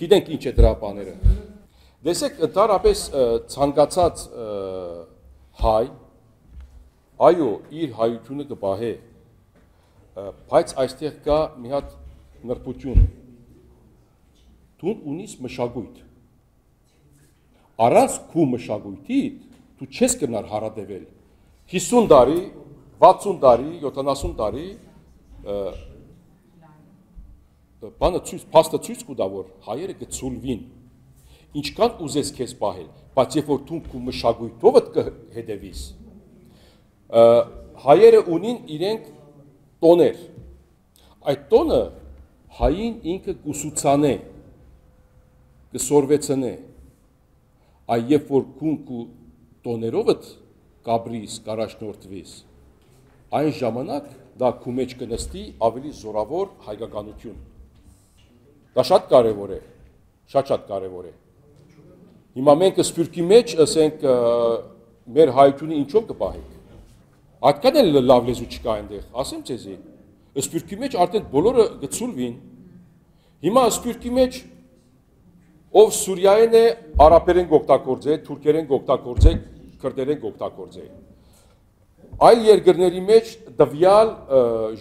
Գիտենք ինչ է դրա բաները։ Դեսեք դարապես ցանկացած հայ այո, իր հայությունը կբահե, բայց այստեղ կա մի հատ նրբություն։ Դու ունիս մշակույթ։ Առանց քու մշակույթի դու չես կնար հարադեվել 50 տարի, 60 տարի, 70 տարի բանը ցույց, փաստը ցույց կուտա որ հայերը կցուլվին։ Ինչքան ուզես քեզ պահել, բայց երբ որ դու քու մշակույթով կհետևիս, հայերը ունին իրենք տոներ։ Այդ տոնը հային ինքը կուսուցանե, կսորվեցնե, այ երբ որ քունք ու տոներովդ կաբրիս, կարաշնորդվիս, այն ժամանակ դա քու մեջ կնստի ավելի զորավոր հայկականություն։ Դա շատ կարևոր է, շատ-շատ կարևոր է։ Հիմա մենք սպյուրքի մեջ, ասենք, մեր հայությունը ինչով կպահենք։ Այդքան էլ լավ լեզու չկա այնտեղ, ասեմ ցեզի։ Սպյուրքի մեջ արդեն բոլորը գցուլվին։ Հիմա սպյուրքի մեջ ով Սուրիայեն է, արաբերեն գոկտակորձե, թուրքերեն գոկտակորձե, քրդերեն գոկտակորձե։ Այլ երկրների մեջ դվյալ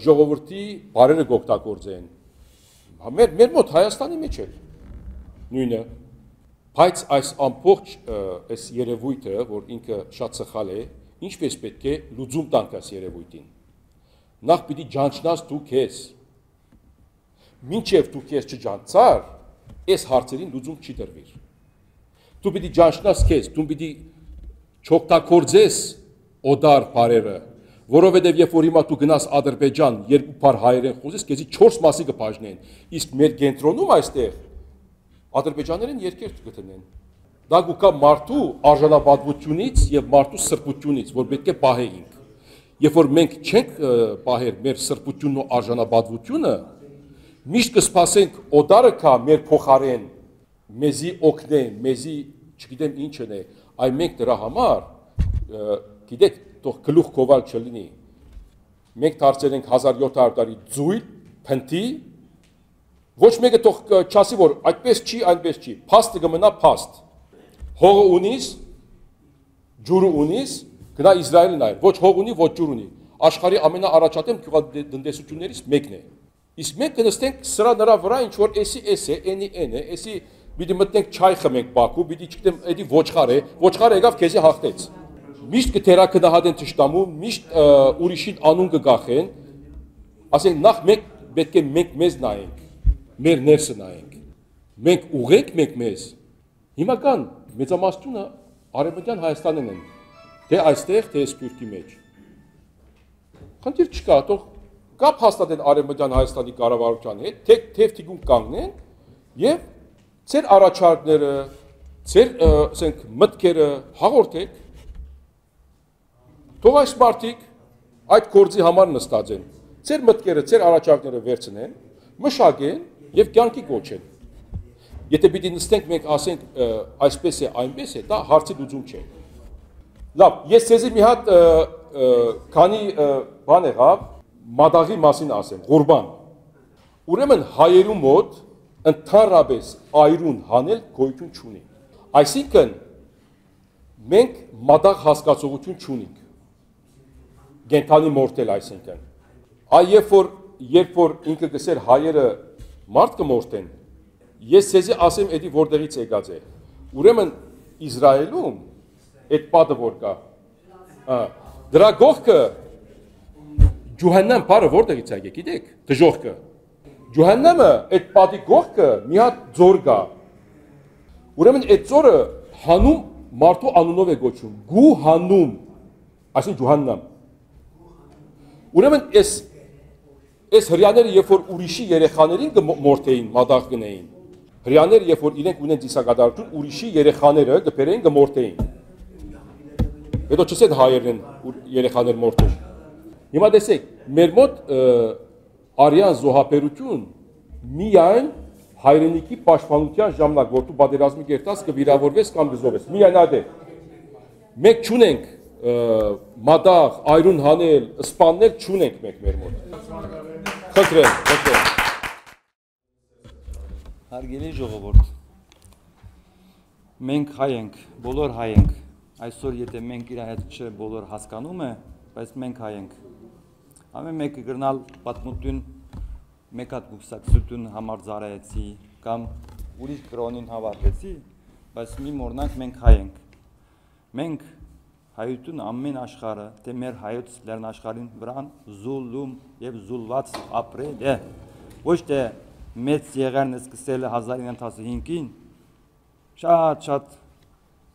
ժողովրդի բարերը գոկտակորձեն։ Մեր մեր մոտ Հայաստանի մեջ էլ նույնը բայց այս ամբողջ այս երևույթը, որ ինքը շատ սխալ է, ինչպես պետք է լուծում տանք այս երևույթին նախ պիտի ջանչնաս դու քեզ։ Մինչև դու քեզ չջանցար, այս հարցերին լուծում չի տրվիր։ Դու պիտի ջանչնաս քեզ, դու պիտի չօգտագործես օդար բարերը, Որովհետև երբ որ հիմա դու գնաս Ադրբեջան, երկու բար հայերեն խոսես, քեզի 4 մասի կբաժնեն։ Իսկ մեր կենտրոնում այստեղ ադրբեջաներեն երկերտ կգտնեն։ Դա գուկա մարդու արժանապատվությունից եւ մարդու սրբությունից, որ պետք է պահեինք։ Երբ որ մենք չենք պահեր մեր սրբությունն ու արժանապատվությունը, միշտ կսպասենք օդարը կա մեր փոխարեն մեզի օգնե, մեզի չգիտեմ ինչն է, այ մենք դրա համար գիտեք, թող գլուխ կովալ չլինի։ Մենք դարձել ենք 1700 տարի ձույլ, փնտի, ոչ մեկը թող չասի որ այդպես չի, այնպես չի։ Փաստը կմնա փաստ։ Հողը ունիս, ջուրը ունիս, գնա Իսրայելն այլ։ Ոչ հող ունի, ոչ ջուր ունի։ Աշխարհի ամենաառաջատեմ գյուղատնտեսություններից մեկն է։ Իսկ մենք կնստենք սրա նրա վրա ինչ որ էսի էս է, էնի էն է, էսի պիտի մտնենք չայ խմենք Բաքու, պիտի չգիտեմ, էդի ոչխար է, ոչխարը եկավ քեզի հաղթեց միշտ կթերակնահատեն ճշտամու, միշտ ուրիշին անուն կգախեն, ասենք նախ մենք պետք է մենք մեզ նայենք, մեր ներսը նայենք։ Մենք ուղենք մենք մեզ։ Հիմական մեծամասնությունը արևմտյան Հայաստանն են, թե այստեղ, թե Սփյուռքի մեջ։ Խնդիր չկա, թող կապ հաստատեն արևմտյան Հայաստանի կառավարության հետ, թե թեև թիգուն կանգնեն եւ ծեր առաջարկները, ծեր, ասենք, մտքերը հաղորդեք Թող այս մարդիկ այդ կորձի համար նստած են։ Ձեր մտքերը, ձեր առաջարկները վերցնեն, մշակեն եւ կյանքի կոչեն։ Եթե պիտի նստենք մենք ասենք այսպես է, այնպես է, դա հարցի լուծում չէ։ Լավ, ես ցեզի մի հատ քանի բան եղավ մադաղի մասին ասեմ, ղուրբան։ Ուրեմն հայերու մոտ ընդհանրապես այրուն հանել գոյություն չունի։ Այսինքն մենք մադաղ հասկացողություն չունենք գենթանի մորտել այսինքն։ Այ երբ որ երբ որ ինքը գսեր հայերը մարդ կմորտեն, ես ցեզի ասեմ էդի որտեղից եկած է։ Ուրեմն Իսրայելում այդ պատը որ կա։ Հա։ Դրա գողքը ջուհաննամ բարը որտեղից է եկել, գիտեք, դժողքը։ Ջուհաննամը այդ պատի գողքը մի հատ ձոր կա։ Ուրեմն այդ ձորը հանում մարդու անունով է գոչում։ Գուհանում, այսինքն ջուհաննամ։ Ուրեմն այս այս հрьяները երբ որ ուրիշի երեխաներին կմորթեին, մադաղ գնային։ Հрьяները երբ որ իրենք ունեն ծիսակատարություն, ուրիշի երեխաները կբերեին կմորթեին։ Հետո չսեն հայերն երեխաներ մորթում։ Հիմա տեսեք, մեր մոտ արյան զոհապերություն միայն հայրենիքի պաշտպանության ժամանակ, որ դու պատերազմի կերտած կվիրավորվես կամ գզովես։ Միայն այդ է։ Մենք ճունենք մադաղ, այրուն հանել, սպաննել չունենք մենք մեր մոտ։ Խնդրեմ, խնդրեմ։ Հարգելի ժողովուրդ։ Մենք հայ ենք, բոլոր հայ ենք։ Այսօր եթե մենք իր հետ չէ բոլոր հասկանում է, բայց մենք հայ ենք։ Ամեն մեկը գրնալ պատմություն մեկ հատ գուսակցություն համարձարեցի կամ ուրիշ կրոնին հավատեցի, բայց մի մորնանք մենք հայ ենք։ Մենք հայությունը ամեն աշխարհը, թե մեր հայոց լեռնաշխարհին վրան զուլում եւ զուլված ապրել է։ Ոչ թե մեծ եղերն սկսել է 1915-ին, շատ-շատ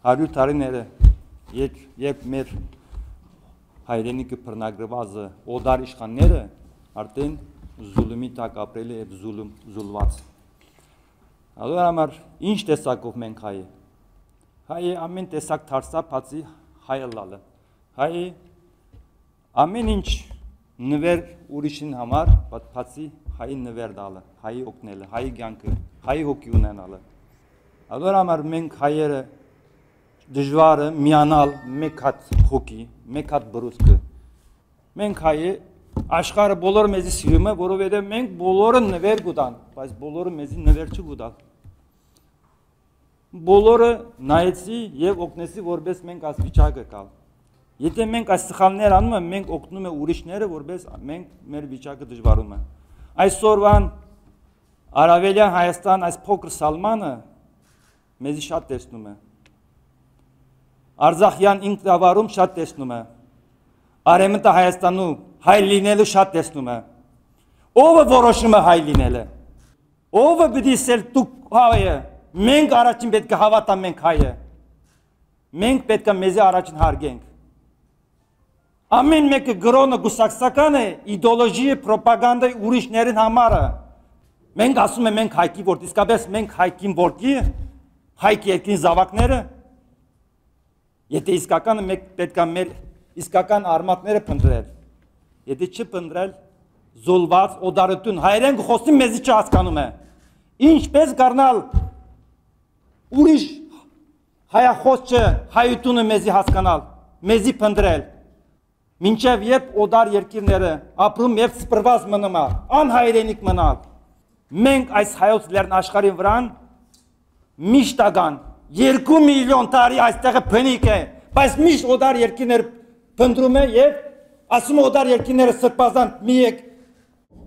100 տարիները երբ երբ մեր հայրենիքը բռնագրված օդար իշխանները արդեն զուլումի տակ ապրել է եւ զուլում զուլված։ Ալու համար ինչ տեսակով մենք հայ։ Հայ ամեն տեսակ դարսափացի հայը լալը։ Հայ ամեն ինչ նվեր ուրիշին համար, բացի հայի նվեր դալը, հայի օգնելը, հայի կյանքը, հայի հոգի ունենալը։ Ալոր համար մենք հայերը դժվարը միանալ մեկ հատ հոգի, մեկ հատ բրուսկը։ Մենք հայը աշխարհը բոլորը մեզի սիրում է, որովհետև մենք բոլորը նվեր գուտան, բայց բոլորը մեզի նվեր չգուտան բոլորը նայեցի եւ օգնեցի որպես մենք այս վիճակը կալ։ Եթե մենք այս սխալներ անում ենք, մենք օգնում ենք ուրիշները, որպես մենք մեր վիճակը դժվարում է։ Այսօրվան Արավելյան Հայաստան այս փոքր սալմանը մեզի շատ տեսնում է։ Արցախյան ինքնավարում շատ տեսնում է։ Արեմտա Հայաստանում հայ լինելու շատ տեսնում է։ Ո՞վ է որոշում է հայ լինելը։ Ո՞վ է պիտի սել դու հայը Մենք առաջին պետք է հավատամ մենք հայը։ Մենք պետք է մեզի առաջին հարգենք։ Ամեն մեկը գրոնը գուսակսական է, իդեոլոգիա, ռոպագանդա ուրիշներին համարը։ Մենք ասում ենք մենք հայկի որտ, իսկապես մենք հայկին որտի, հայկ երկին զավակները։ Եթե իսկականը մեկ պետքա մեր իսկական արմատները փնտրել։ Եթե չփնտրել, զոլված օդարություն հայերեն խոսում մեզի չհասկանում է։ Ինչպես կառնալ ուրիշ հայախոսը հայությունը մեզի հասկանալ, մեզի փնտրել։ Մինչև երբ օդար երկիրները ապրում եւ սպրված մնում, անհայրենիք մնալ։ Մենք այս հայոց լեռն աշխարհի վրան միշտական 2 միլիոն տարի այստեղը փնիկ է, բայց միշտ օդար երկիրներ փնտրում է եւ ասում օդար երկիրները սրբազան մի եք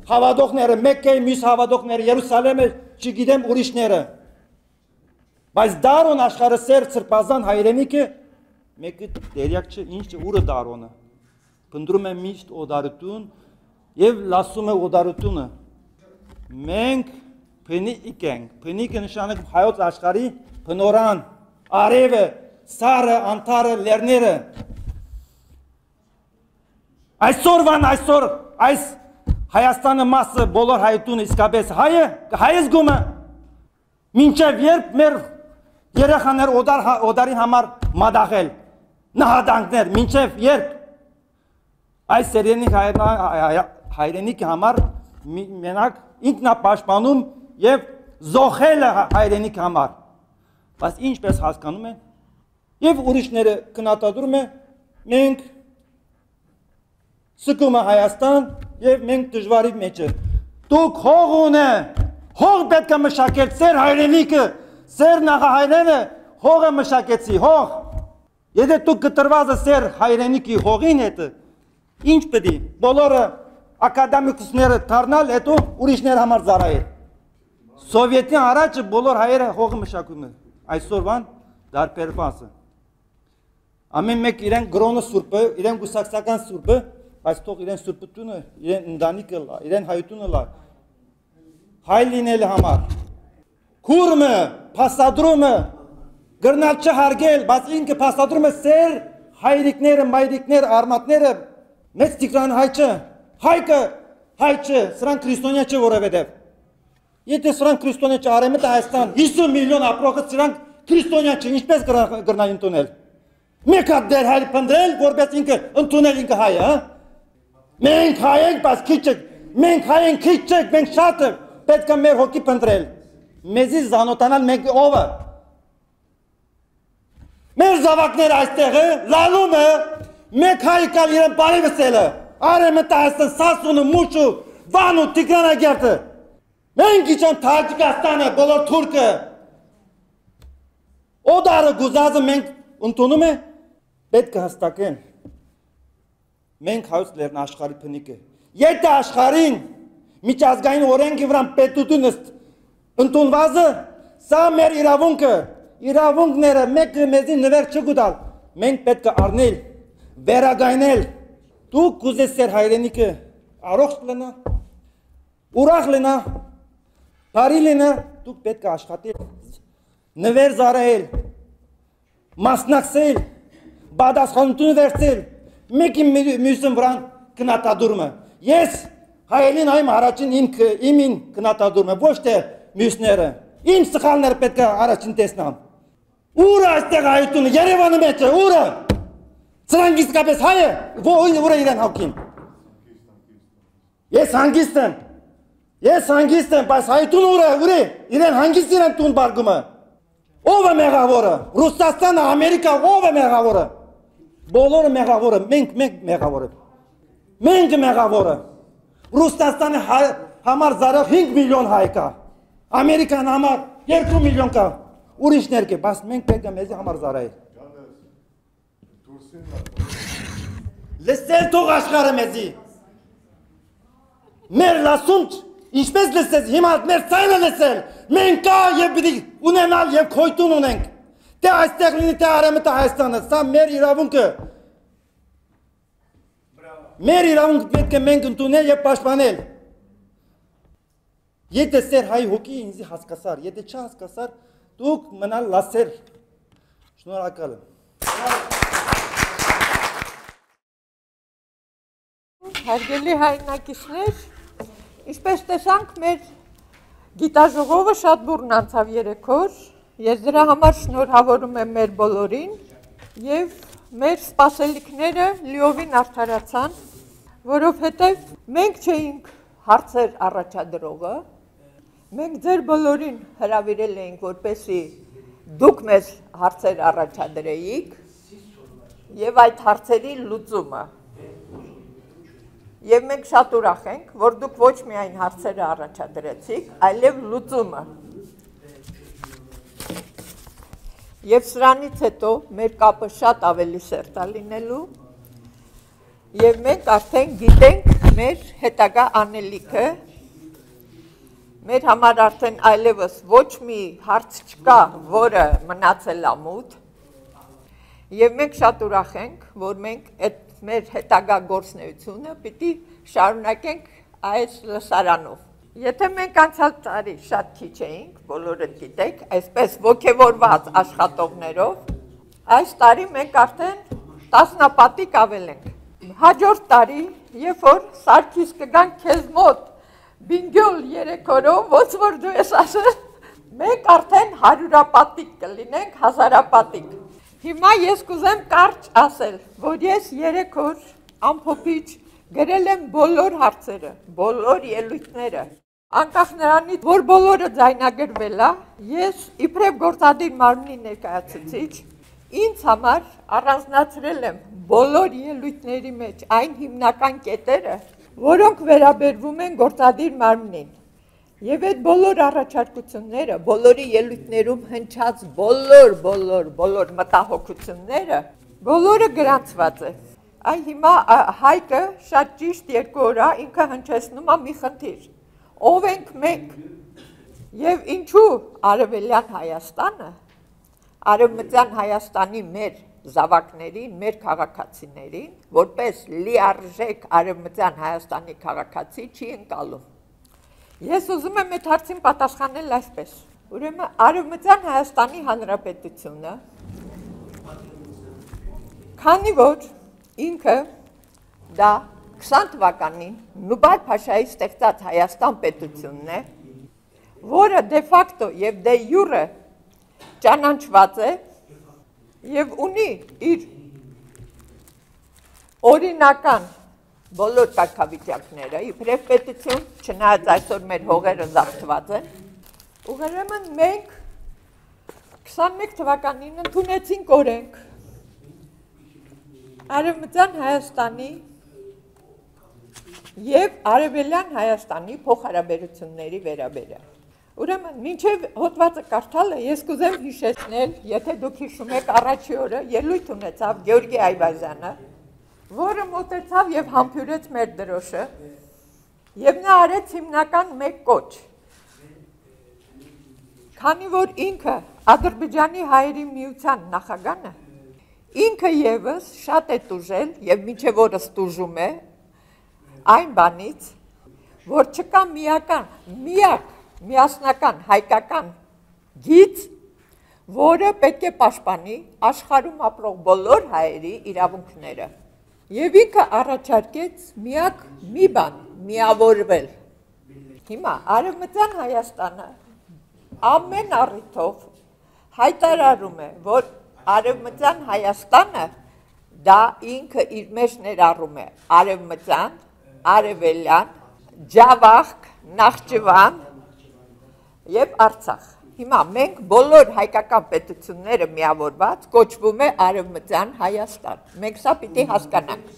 հավատողները մեկ է, մյուս հավատողները Երուսալեմը, չգիտեմ ուրիշները Բայց դարոն աշխարհը սեր ծրպազան հայրենիքը մեկը դերյակ չէ, ինչ ուրը դարոնը։ Փնտրում է միշտ օդարություն եւ լասում է օդարությունը։ Մենք փնիկ ենք, փնիկը նշանակում հայոց աշխարհի փնորան, արևը, սարը, անտարը, լեռները։ Այսօրվան այսօր այս Հայաստանը մասը բոլոր հայտուն իսկապես հայը, հայը զգումը։ Մինչև երբ մեր երեխաներ օդար օդարի համար մադախել նահատանքներ մինչև երբ այս սերենիկ հայրենիքի համար մենակ ինքնապաշտպանում եւ զոհելը հայրենիքի համար բայց ինչպես հասկանում են եւ ուրիշները կնատադրում է մենք սկումը Հայաստան եւ մենք դժվարի մեջ է դուք հող ունե հող պետք է մշակել ծեր հայրենիքը Սեր նախահայրենը հողը մշակեցի, հող։ Եթե դու կտրված ես սեր հայրենիքի հողին հետ, ինչ պետք է բոլորը ակադեմիկուսները դառնալ, հետո ուրիշներ համար ծառայել։ Սովետի առաջը բոլոր հայերը հողը մշակում են։ Այսօրվան դարբերված է։ Ամեն մեկ իրեն գրոնը սուրբը, իրեն գուսակցական սուրբը, բայց թող իրեն սուրբությունը, իրեն ընտանիքը լա, իրեն հայությունը լա։ Հայ լինել համար Քուրմը, փաստադրումը գրնալ չհարգել, բայց ինքը փաստադրում է սեր հայրիկները, մայրիկները, արմատները մեծ Տիգրան հայչը, հայկը հայչը, սրանք քրիստոնյա չէ որևէտև։ Եթե սրանք քրիստոնյա չէ, արեմտը Հայաստան 50 միլիոն ապրողը սրանք քրիստոնյա չէ, ինչպես գրնալ ընդունել։ Մեկ հատ դեր հայր փնդրել, որպես ինքը ընդունել ինքը հայը, հա։ Մենք հայ ենք, բայց քիչ ենք, մենք հայ ենք, քիչ ենք, մենք շատ ենք, պետք է մեր հոգի փնդրել մեզի զանոթանալ մենք ովը։ Մեր զավակները այստեղը լալում է մեկ հայ կալ իրեն բարի վսելը։ Արեմը տահստը սասունը մուշու վանու տիգրանագերտը։ Մենք իչան Թաջիկաստանը բոլոր թուրկը։ Օդարը գուզազը մենք ընդունում է պետք է հստակեն։ Մենք հայոց լերն աշխարհի փնիկը։ Եթե աշխարհին միջազգային օրենքի վրա պետությունը ընդունվածը սա մեր իրավունքը, իրավունքները մեկը մեզի նվեր չգուտալ։ Մենք պետք է առնել, վերագայնել։ Դուք կուզես սեր հայրենիքը առողջ լինա, ուրախ լինա, բարի լինա, դուք պետք է աշխատել, նվեր զարահել, մասնակցել, բադասխանությունը վերցել, մեկի մյուսին վրան կնատադուրմը։ Ես հայելին այմ առաջին իմ իմին կնատադուրմը, ոչ թե մյուսները։ Իմ սխալները պետք է առաջին տեսնամ։ Ուրը այստեղ հայությունը Երևանի մեջ է, ուրը։ Սրանք իսկապես հայ է, ո՞ը ուրը իրեն հոգին։ Ես հանգիստ եմ։ Ես հանգիստ եմ, բայց հայտուն ուրը, ուրը, իրեն հանգիստ իրեն տուն բարգումը։ Ո՞վ է մեղավորը։ Ռուսաստանը, Ամերիկա, ո՞վ է մեղավորը։ Բոլորը մեղավորը, մենք մենք մեղավորը։ Մենք մեղավորը։ Ռուսաստանը համար զարախ 5 միլիոն հայ կա։ Ամերիկան համար 2 միլիոն կա։ Ուրիշներ կե, բայց մենք պետք է մեզի համար զարայել։ Լսել թող աշխարհը մեզի։ Մեր լասում ինչպես լսես, հիմա մեր ցայնը լսել։ Մենք կա եւ պիտի ունենալ եւ քոյտուն ունենք։ Դե այստեղ լինի թե արեմտը Հայաստանը, սա մեր իրավունքը։ Մեր իրավունքը պետք է մենք ընդունել եւ պաշտպանել։ Եթե սեր հայ հոգի ինձ հասկասար, եթե չհասկասար, դուք մնալ լասեր։ Շնորհակալ եմ։ Հարգելի հայրենակիցներ, ինչպես տեսանք, մեր գիտաժողովը շատ բուրն անցավ երեք օր։ Ես դրա համար շնորհավորում եմ մեր բոլորին եւ մեր սպասելիքները լիովին արդարացան, որովհետեւ մենք չէինք հարցեր առաջադրողը, մենք ձեր բոլորին հրավիրել էինք, որպեսի դուք մեզ հարցեր առաջադրեիք եւ այդ հարցերի լուծումը Եվ մենք շատ ուրախ ենք, որ դուք ոչ միայն հարցերը առաջադրեցիք, այլև լուծումը։ Եվ սրանից հետո մեր կապը շատ ավելի սերտ է լինելու, եւ մենք արդեն գիտենք մեր հետագա անելիքը, մեր համար արդեն այլևս ոչ մի հարց չկա, որը մնացել է մութ, եւ մենք շատ ուրախ ենք, որ մենք այդ մեր հետագա գործնեությունը պիտի շարունակենք այս լսարանով։ Եթե մենք անցյալ տարի շատ քիչ էինք, բոլորը գիտեք, այսպես ողջևորված աշխատողներով, այս տարի մենք արդեն տասնապատիկ ավել ենք։ Հաջորդ տարի, երբ որ Սարգիս կգան քեզ մոտ բինգյոլ երեք օրով, ոնց որ դու ես ասել, մենք արդեն հարյուրապատիկ կլինենք, հազարապատիկ։ Հիմա ես կուզեմ կարճ ասել, որ ես 3 օր ամփոփիչ գրել եմ բոլոր հարցերը, բոլոր ելույթները։ Անկախ նրանից, որ բոլորը ձայնագրվել է, ես իբրև գործադիր մարմնի ներկայացուցիչ ինձ համար առանձնացրել եմ բոլոր ելույթների մեջ այն հիմնական կետերը, որոնք վերաբերվում են գործադիր մարմնին։ Եվ այդ բոլոր առաջարկությունները, բոլորի ելույթներում հնչած բոլոր, բոլոր, բոլոր մտահոգությունները, բոլորը գրանցված է։ Այ հիմա Հայկը շատ ճիշտ երկու օրա ինքը հնչեցնում է մի խնդիր։ Ով ենք մենք։ Եվ ինչու Արևելյան Հայաստանը, Արևմտյան Հայաստանի մեր զավակներին, մեր քաղաքացիներին, որպես լիարժեք Արևմտյան Հայաստանի քաղաքացի չի ընկալում Ես ուզում եմ այդ հարցին պատասխանել այսպես։ Ուրեմն Արևմտյան Հայաստանի Հանրապետությունը քանի որ ինքը դա 20 թվականին Նուբալ Փաշայի ստեղծած Հայաստան պետությունն է, որը դե ֆակտո եւ դե յուրը ճանաչված է եւ ունի իր օրինական բոլոր կարգավիճակները, իբրև պետություն, չնայած այսօր մեր հողերը զավթված են, ուրեմն մենք 21 թվականին ընդունեցինք օրենք Արևմտյան Հայաստանի եւ Արևելյան Հայաստանի փոխհարաբերությունների վերաբերյալ։ Ուրեմն, մինչև հոդվածը կարդալը ես կուզեմ հիշեցնել, եթե դուք հիշում եք առաջի օրը ելույթ ունեցավ Գեորգի Այվազյանը, որը մոտեցավ եւ համբյուրեց մեր դրոշը եւ նա արեց հիմնական մեկ կոչ քանի որ ինքը ադրբեջանի հայերի միության նախագահն է ինքը եւս շատ է տուժել եւ միջև օրս տուժում է այն բանից որ չկա միական միակ միասնական հայկական գիծ որը պետք է պաշտպանի աշխարհում ապրող բոլոր հայերի իրավունքները Եվ ինքը առաջարկեց միակ մի բան՝ միավորվել։ Հիմա Արևմտյան Հայաստանը ամեն առիթով հայտարարում է, որ Արևմտյան Հայաստանը դա ինքը իր մեջ ներառում է. Արևմտյան, Արևելյան, Ջավախք, Նախճիվան եւ Արցախ։ Հիմա մենք բոլոր հայկական պետությունները միավորված կոչվում է Արևմտյան Հայաստան։ Մենք սա պիտի հասկանանք։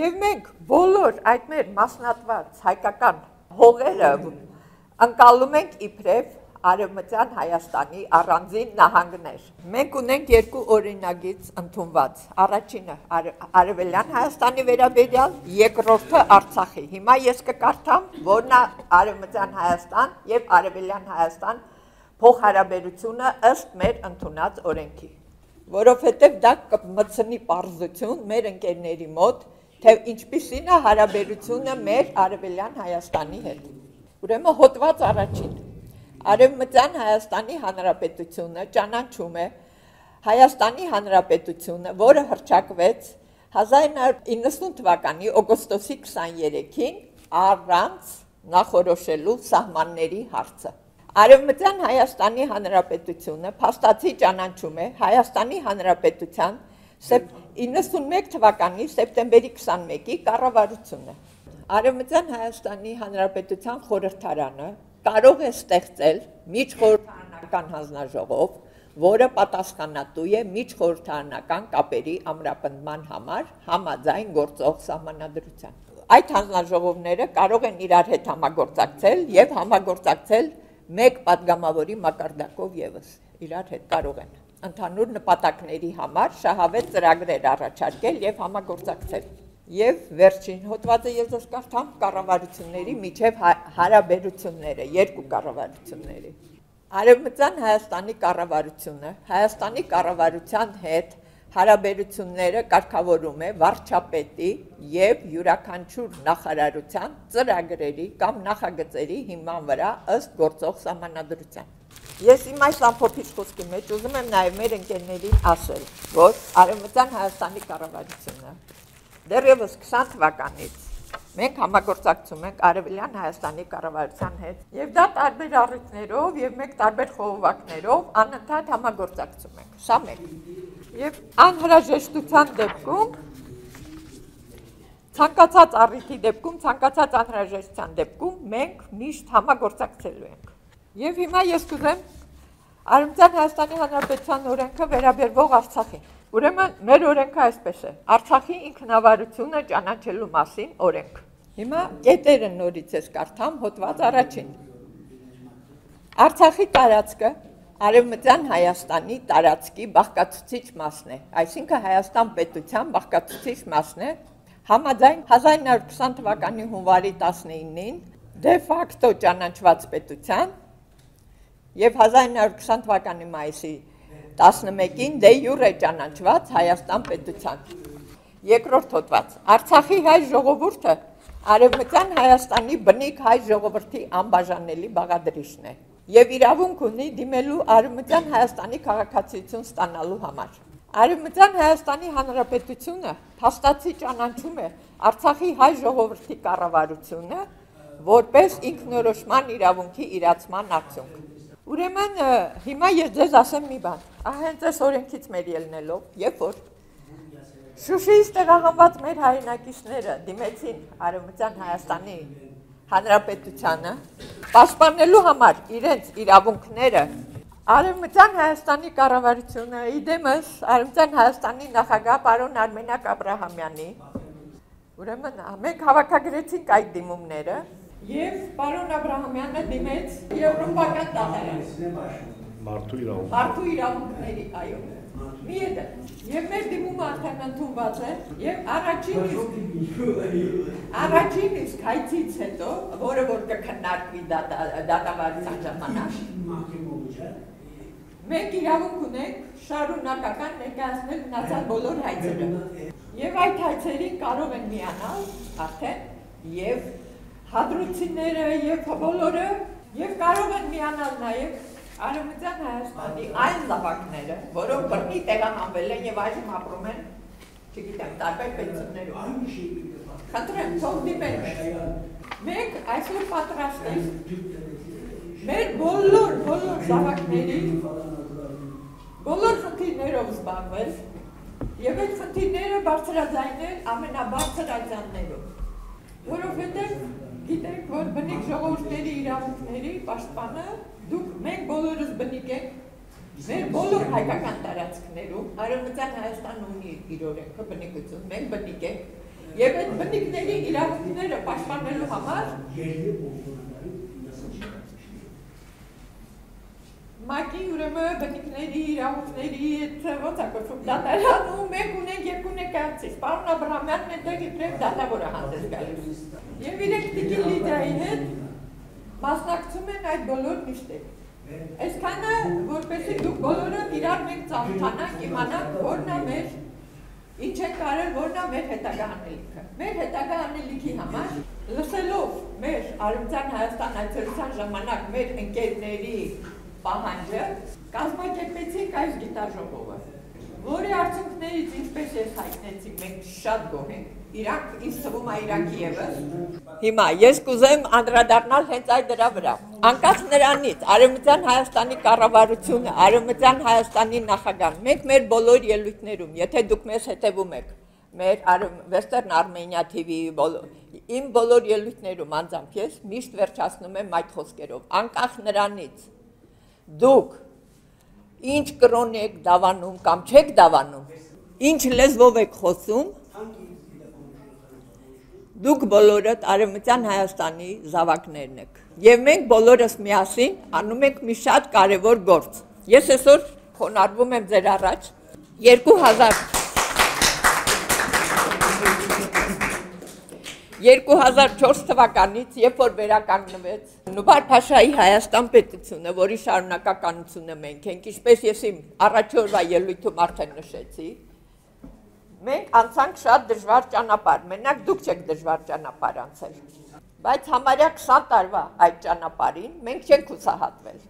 Եվ մենք բոլոր այդ մեր մասնատված հայկական հողերը անցալում ենք իբրև Արևմտյան Հայաստանի առանձին նահանգներ։ Մենք ունենք երկու օրինագիծ ընդունված։ Առաջինը Արևելյան Հայաստանի վերաբերյալ, երկրորդը Արցախի։ Հիմա ես կկարդամ, որն է Արևմտյան Հայաստան եւ Արևելյան Հայաստան փոխհարաբերությունը ըստ մեր ընդունած օրենքի, որովհետև դա կմցնի պարզություն մեր ընկերների մոտ, թե ինչպիսին է հարաբերությունը մեր Արևելյան Հայաստանի հետ։ Ուրեմն հոդված առաջին։ Արևմտյան Հայաստանի Հանրապետությունը ճանաչում է Հայաստանի Հանրապետությունը, որը հրճակվեց 1990 թվականի օգոստոսի 23-ին առանց նախորոշելու սահմանների հարցը։ Արևմտյան Հայաստանի Հանրապետությունը փաստացի ճանաչում է Հայաստանի Հանրապետության 91 թվականի սեպտեմբերի 21-ի կառավարությունը։ Արևմտյան Հայաստանի Հանրապետության խորհրդարանը կարող է ստեղծել միջխորհրդարանական հանձնաժողով, որը պատասխանատու է միջխորհրդարանական կապերի ամրապնդման համար համաձայն գործող սահմանադրության։ Այդ հանձնաժողովները կարող են իրար հետ համագործակցել եւ համագործակցել մեկ падգամավորի մակարդակով եւս իրար հետ կարող են ընդհանուր նպատակների համար շահավետ ծրագրեր առաջարկել եւ համագործակցել եւ վերջին հոդվածը ես ես կարդամ կառավարությունների միջև հա-, հարաբերությունները երկու կառավարությունների Արևմտյան Հայաստանի կառավարությունը Հայաստանի կառավարության հետ հարաբերությունները կարգավորում է վարչապետի եւ յուրաքանչյուր նախարարության ծրագրերի կամ նախագծերի հիման վրա ըստ գործող սահմանադրության։ Ես իմ այս ամփոփիչ խոսքի մեջ ուզում եմ նաև մեր ընկերներին ասել, որ Արևմտյան Հայաստանի կառավարությունը դեռևս 20 թվականից Մենք համագործակցում ենք Արևելյան Հայաստանի կառավարության հետ եւ դա տարբեր առիթներով եւ մեկ տարբեր խողովակներով անընդհատ համագործակցում ենք։ Սա մեկ։ Եվ անհրաժեշտության դեպքում ցանկացած առիթի դեպքում, ցանկացած անհրաժեշտության դեպքում մենք միշտ համագործակցելու ենք։ Եվ հիմա ես կուզեմ Արևմտյան Հայաստանի Հանրապետության օրենքը վերաբերվող Արցախին Ուրեմն մեր օրենքը այսպես է. Արցախի ինքնավարությունը ճանաչելու մասին օրենք։ Հիմա կետերը նորից ես կարդամ հոդված առաջին։ Արցախի տարածքը Արևմտյան Հայաստանի տարածքի բաղկացուցիչ մասն է, այսինքն Հայաստան պետության բաղկացուցիչ մասն է, համաձայն 1920 թվականի հունվարի 19-ին դե ֆակտո ճանաչված պետության եւ 1920 թվականի մայիսի 11-ին դե յուրե ճանաչված Հայաստան պետության։ Երկրորդ հոդված. Արցախի հայ ժողովուրդը Արևմտյան Հայաստանի բնիկ հայ ժողովրդի անբաժանելի բաղադրիչն է եւ իրավունք ունի դիմելու Արևմտյան Հայաստանի քաղաքացիություն ստանալու համար։ Արևմտյան Հայաստանի Հանրապետությունը փաստացի ճանաչում է Արցախի հայ ժողովրդի կառավարությունը որպես ինքնորոշման իրավունքի իրացման արդյունք։ Ուրեմն հիմա ես ձեզ ասեմ մի բան։ Ահենց այս օրենքից մեր ելնելով, երբ որ Շուշիից տեղահանված մեր հայրենակիցները դիմեցին Արևմտյան Հայաստանի Հանրապետությանը, պաշտպանելու համար իրենց իրավունքները Արևմտյան Հայաստանի կառավարությունը իդեմս Արևմտյան Հայաստանի նախագահ պարոն Արմենակ Աբ รา համյանի ուրեմն մենք հավաքագրեցինք այդ դիմումները Եվ պարոն Աբրահամյանը դիմեց Եվրոպական դատարան։ Մարդու իրավունք։ Մարդու իրավունքների, այո։ Մի ետ Եվ մեր դիմումը արդեն ընդունված է, եւ առաջին իսկ առաջին իսկ հայցից հետո, որը որ կքննարկվի դատավարության ժամանակ, մենք իրավունք ունենք շարունակական ներկայացնել մնացած բոլոր հայցերը։ Եվ այդ հայցերին կարող են միանալ արդեն եւ հադրուցիները եւ բոլորը եւ կարող են միանալ նաեւ Արևմտյան Հայաստանի այն զավակները, որոնք բռնի տեղահանվել են եւ այժմ ապրում են, չգիտեմ, տարբեր պետություններում։ Խնդրեմ, թող դիմեն Մենք այսօր պատրաստ ենք մեր բոլոր բոլոր զավակների բոլոր խնդիրներով զբաղվել եւ այդ խնդիրները բարձրաձայնել ամենաբարձր աջաններով, որովհետեւ գիտեք, որ բնիկ ժողովուրդների իրավունքների պաշտպանը դուք մենք բոլորս բնիկ ենք Մեր բոլոր հայկական տարածքներում Արևմտյան Հայաստանը ունի իր օրենքը բնիկություն, մենք բնիկ ենք եւ այդ բնիկների իրավունքները պաշտպանելու համար Մակի ուրեմն բնիկների իրավունքների ոնց է կոչվում դատարանում մենք ունենք երկու ներկայացուցիչ պարոն Աբրահամյանն այնտեղ իբրև դատավորը հանդես գալիս եւ իրենք տիկին Լիդիայի հետ մասնակցում են այդ բոլոր նիստերը այսքանը որպեսզի դուք բոլորը իրար մենք ծանոթանանք իմանանք որն է մեր ինչ է կարել որն է մեր հետագա անելիքը մեր հետագա անելիքի համար լսելով մեր Արևմտյան Հայաստան այցելության ժամանակ մեր ընկերների պահանջը կազմակերպեցինք այս գիտաժողովը։ որի արդյունքներից ինչպես ես հայտնեցի, մենք շատ գոհ ենք։ Իրանք ինձ թվում է Իրաքի եւս։ Հիմա ես կուզեմ անդրադառնալ հենց այդ դրա վրա։ Անկախ նրանից Արևմտյան Հայաստանի կառավարությունը, Արևմտյան Հայաստանի նախագահան, մենք մեր բոլոր ելույթներում, եթե դուք մեզ հետևում եք, մեր Western Armenia TV-ի բոլոր իմ բոլոր ելույթներում անձամբ ես միշտ վերջացնում եմ այդ խոսքերով։ Անկախ նրանից դուք ինչ կրոն եք դավանում կամ չեք դավանում, ինչ լեզվով եք խոսում, դուք բոլորդ Արևմտյան Հայաստանի զավակներն եք։ Եվ մենք բոլորս միասին անում ենք մի շատ կարևոր գործ։ Ես այսօր խոնարհվում եմ ձեր առաջ 2000 2004 թվականից, երբ որ վերականգնվեց Նուբար Փաշայի Հայաստան պետությունը, որի շարունակականությունը մենք ենք, ինչպես ես իմ առաջի օրվա ելույթում արդեն նշեցի, մենք անցանք շատ դժվար ճանապարհ, մենակ դուք չեք դժվար ճանապարհ անցել։ Բայց համարյա 20 տարվա այդ ճանապարհին մենք չենք հուսահատվել։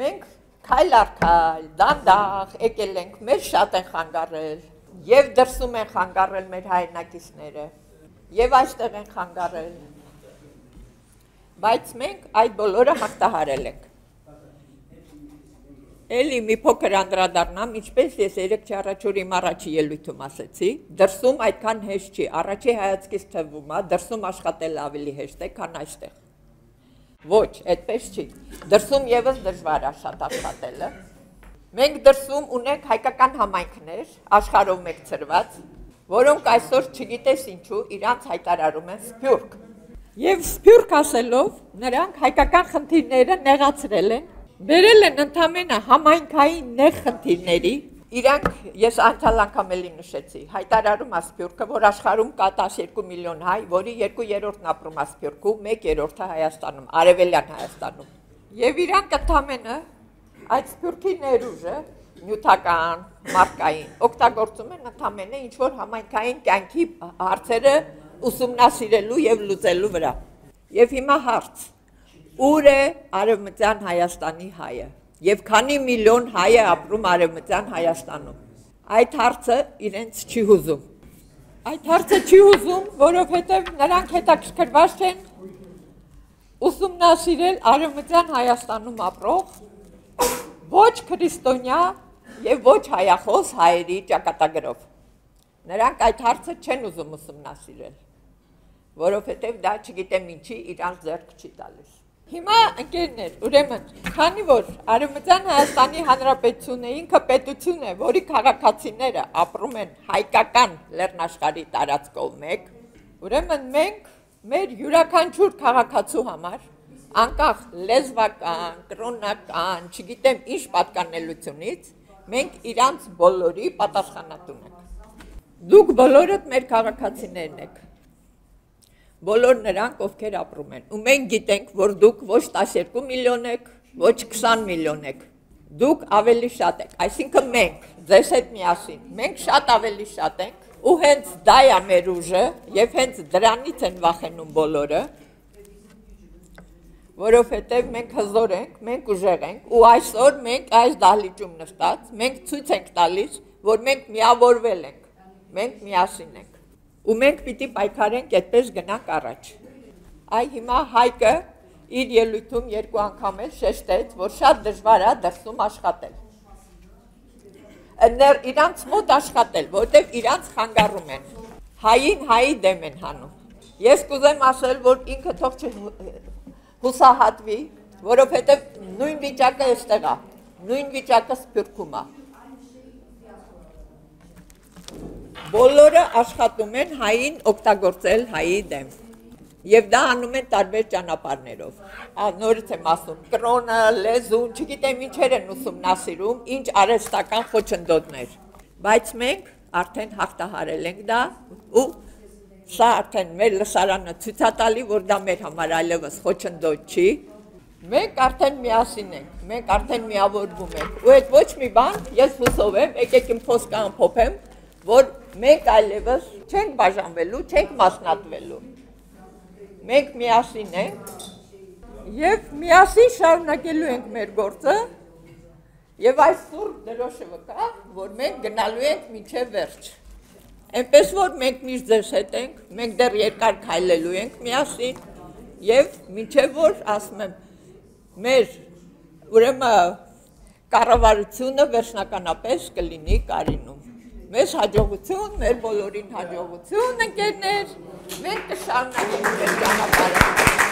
Մենք քայլ առ քայլ, դանդաղ եկել ենք, մեր շատ են խանգարել, եւ դրսում են խանգարել մեր հայրենակիցները եւ այստեղ են խանգարել։ Բայց մենք այդ բոլորը հաղթահարել ենք։ Էլի մի փոքր անդրադառնամ, ինչպես ես երեք չառաջորի իմ առաջի ելույթում ասեցի, դրսում այդքան հեշտ չի, առաջի հայացքից թվում է, դրսում աշխատել ավելի հեշտ է, քան այստեղ։ Ոչ, այդպես չի։ Դրսում եւս դժվար է շատ աշխատելը։ Մենք դրսում ունենք հայկական համայնքներ, աշխարհով մեկ ծրված, որոնք այսօր չգիտես ինչու իրանց հայտարարում են սփյուռք։ Եվ սփյուռք ասելով նրանք հայկական խնդիրները նեղացրել են, բերել են ընդամենը համայնքային նեղ խնդիրների Իրանք ես անցյալ անգամ էլի նշեցի, հայտարարում է Սփյուռքը, որ աշխարհում կա 12 միլիոն հայ, որի 2/3-ն апրում է Սփյուռքում, 1/3-ը Հայաստանում, Արևելյան Հայաստանում։ Եվ իրանք ընդամենը այդ Սփյուռքի ներուժը նյութական, մարկային օգտագործում են ընդամենը ինչ որ համայնքային կյանքի հարցերը ուսումնասիրելու եւ լուծելու վրա։ Եվ հիմա հարց. Ուր է Արևմտյան Հայաստանի հայը? Եւ քանի միլիոն հայ է ապրում Արևմտյան Հայաստանում։ Այդ հարցը իրենց չի հուզում։ Այդ հարցը չի հուզում, որովհետեւ նրանք հետաքրքրված չեն ուսումնասիրել Արևմտյան Հայաստանում ապրող ոչ քրիստոնյա եւ ոչ հայախոս հայերի ճակատագրով։ Նրանք այդ հարցը չեն ուզում ուսումնասիրել, որովհետեւ դա չգիտեմ ինչի իրանց ձեռք չի տալիս։ Հիմա ընկերներ, ուրեմն, քանի որ Արևմտյան Հայաստանի Հանրապետությունը ինքը պետություն է, որի քաղաքացիները ապրում են հայկական լեռնաշխարհի տարածքով մեկ, ուրեմն մենք մեր յուրաքանչյուր քաղաքացու համար անկախ լեզվական, կրոնական, չգիտեմ ինչ պատկանելությունից մենք իրանց բոլորի պատասխանատուն ենք։ Դուք բոլորդ մեր քաղաքացիներն եք։ Բոլոր նրանք, ովքեր ապրում են։ Ու մենք գիտենք, որ դուք ոչ 12 միլիոն եք, ոչ 20 միլիոն եք։ Դուք ավելի շատ եք։ Այսինքն մենք, ձեզ հետ միասին, մենք շատ ավելի շատ ենք, ու հենց դա է մեր ուժը, եւ հենց դրանից են վախենում բոլորը, որովհետև մենք հզոր ենք, մենք ուժեղ ենք ու այսօր մենք այս դահլիճում նստած, մենք ցույց ենք տալիս, որ մենք միավորվել ենք, մենք միասին ենք ու մենք պիտի պայքարենք այդպես գնանք առաջ։ Այ հիմա Հայկը իր ելույթում երկու անգամ էլ շեշտեց, որ շատ դժվար է դրսում աշխատել։ Ներ իրանց մոտ աշխատել, որտեվ իրանց խանգարում են։ Հային հայի դեմ են հանում։ Ես կուզեմ ասել, որ ինքը թող հուսահատվի, որովհետև նույն վիճակը այստեղ է, նույն վիճակը Սփյուռքում է։ Բոլորը աշխատում են հային օգտագործել հայի դեմ։ Եվ դա անում են տարբեր ճանապարհներով։ Նորից եմ ասում, կրոնը, լեզուն, չգիտեմ ինչեր են ուսումնասիրում, ինչ արհեստական խոչընդոտներ։ Բայց մենք արդեն հաղթահարել ենք դա ու Սա արդեն մեր լսարանը ցույց է տալի, որ դա մեր համար այլևս խոչընդոտ չի։ Մենք արդեն միասին ենք, մենք արդեն միավորվում ենք։ Ու այդ ոչ մի բան, ես հուսով եմ, եկեք իմ խոսքը ամփոփեմ, որ մենք այլևս չենք բաժանվելու, չենք մասնատվելու։ Մենք միասին ենք եւ միասին շարունակելու ենք մեր գործը Եվ այս սուր դրոշը վկա, որ մենք գնալու ենք միջև վերջ։ Այնպես որ մենք միշտ ձեզ հետ ենք, մենք դեռ երկար քայլելու ենք միասին եւ միջև որ ասում եմ մեր ուրեմն կառավարությունը վերջնականապես կլինի Կարինում։ Մեր հաջողություն, մեր բոլորին հաջողություն, ընկերներ, մենք կշարունակենք մեր ճանապարհը։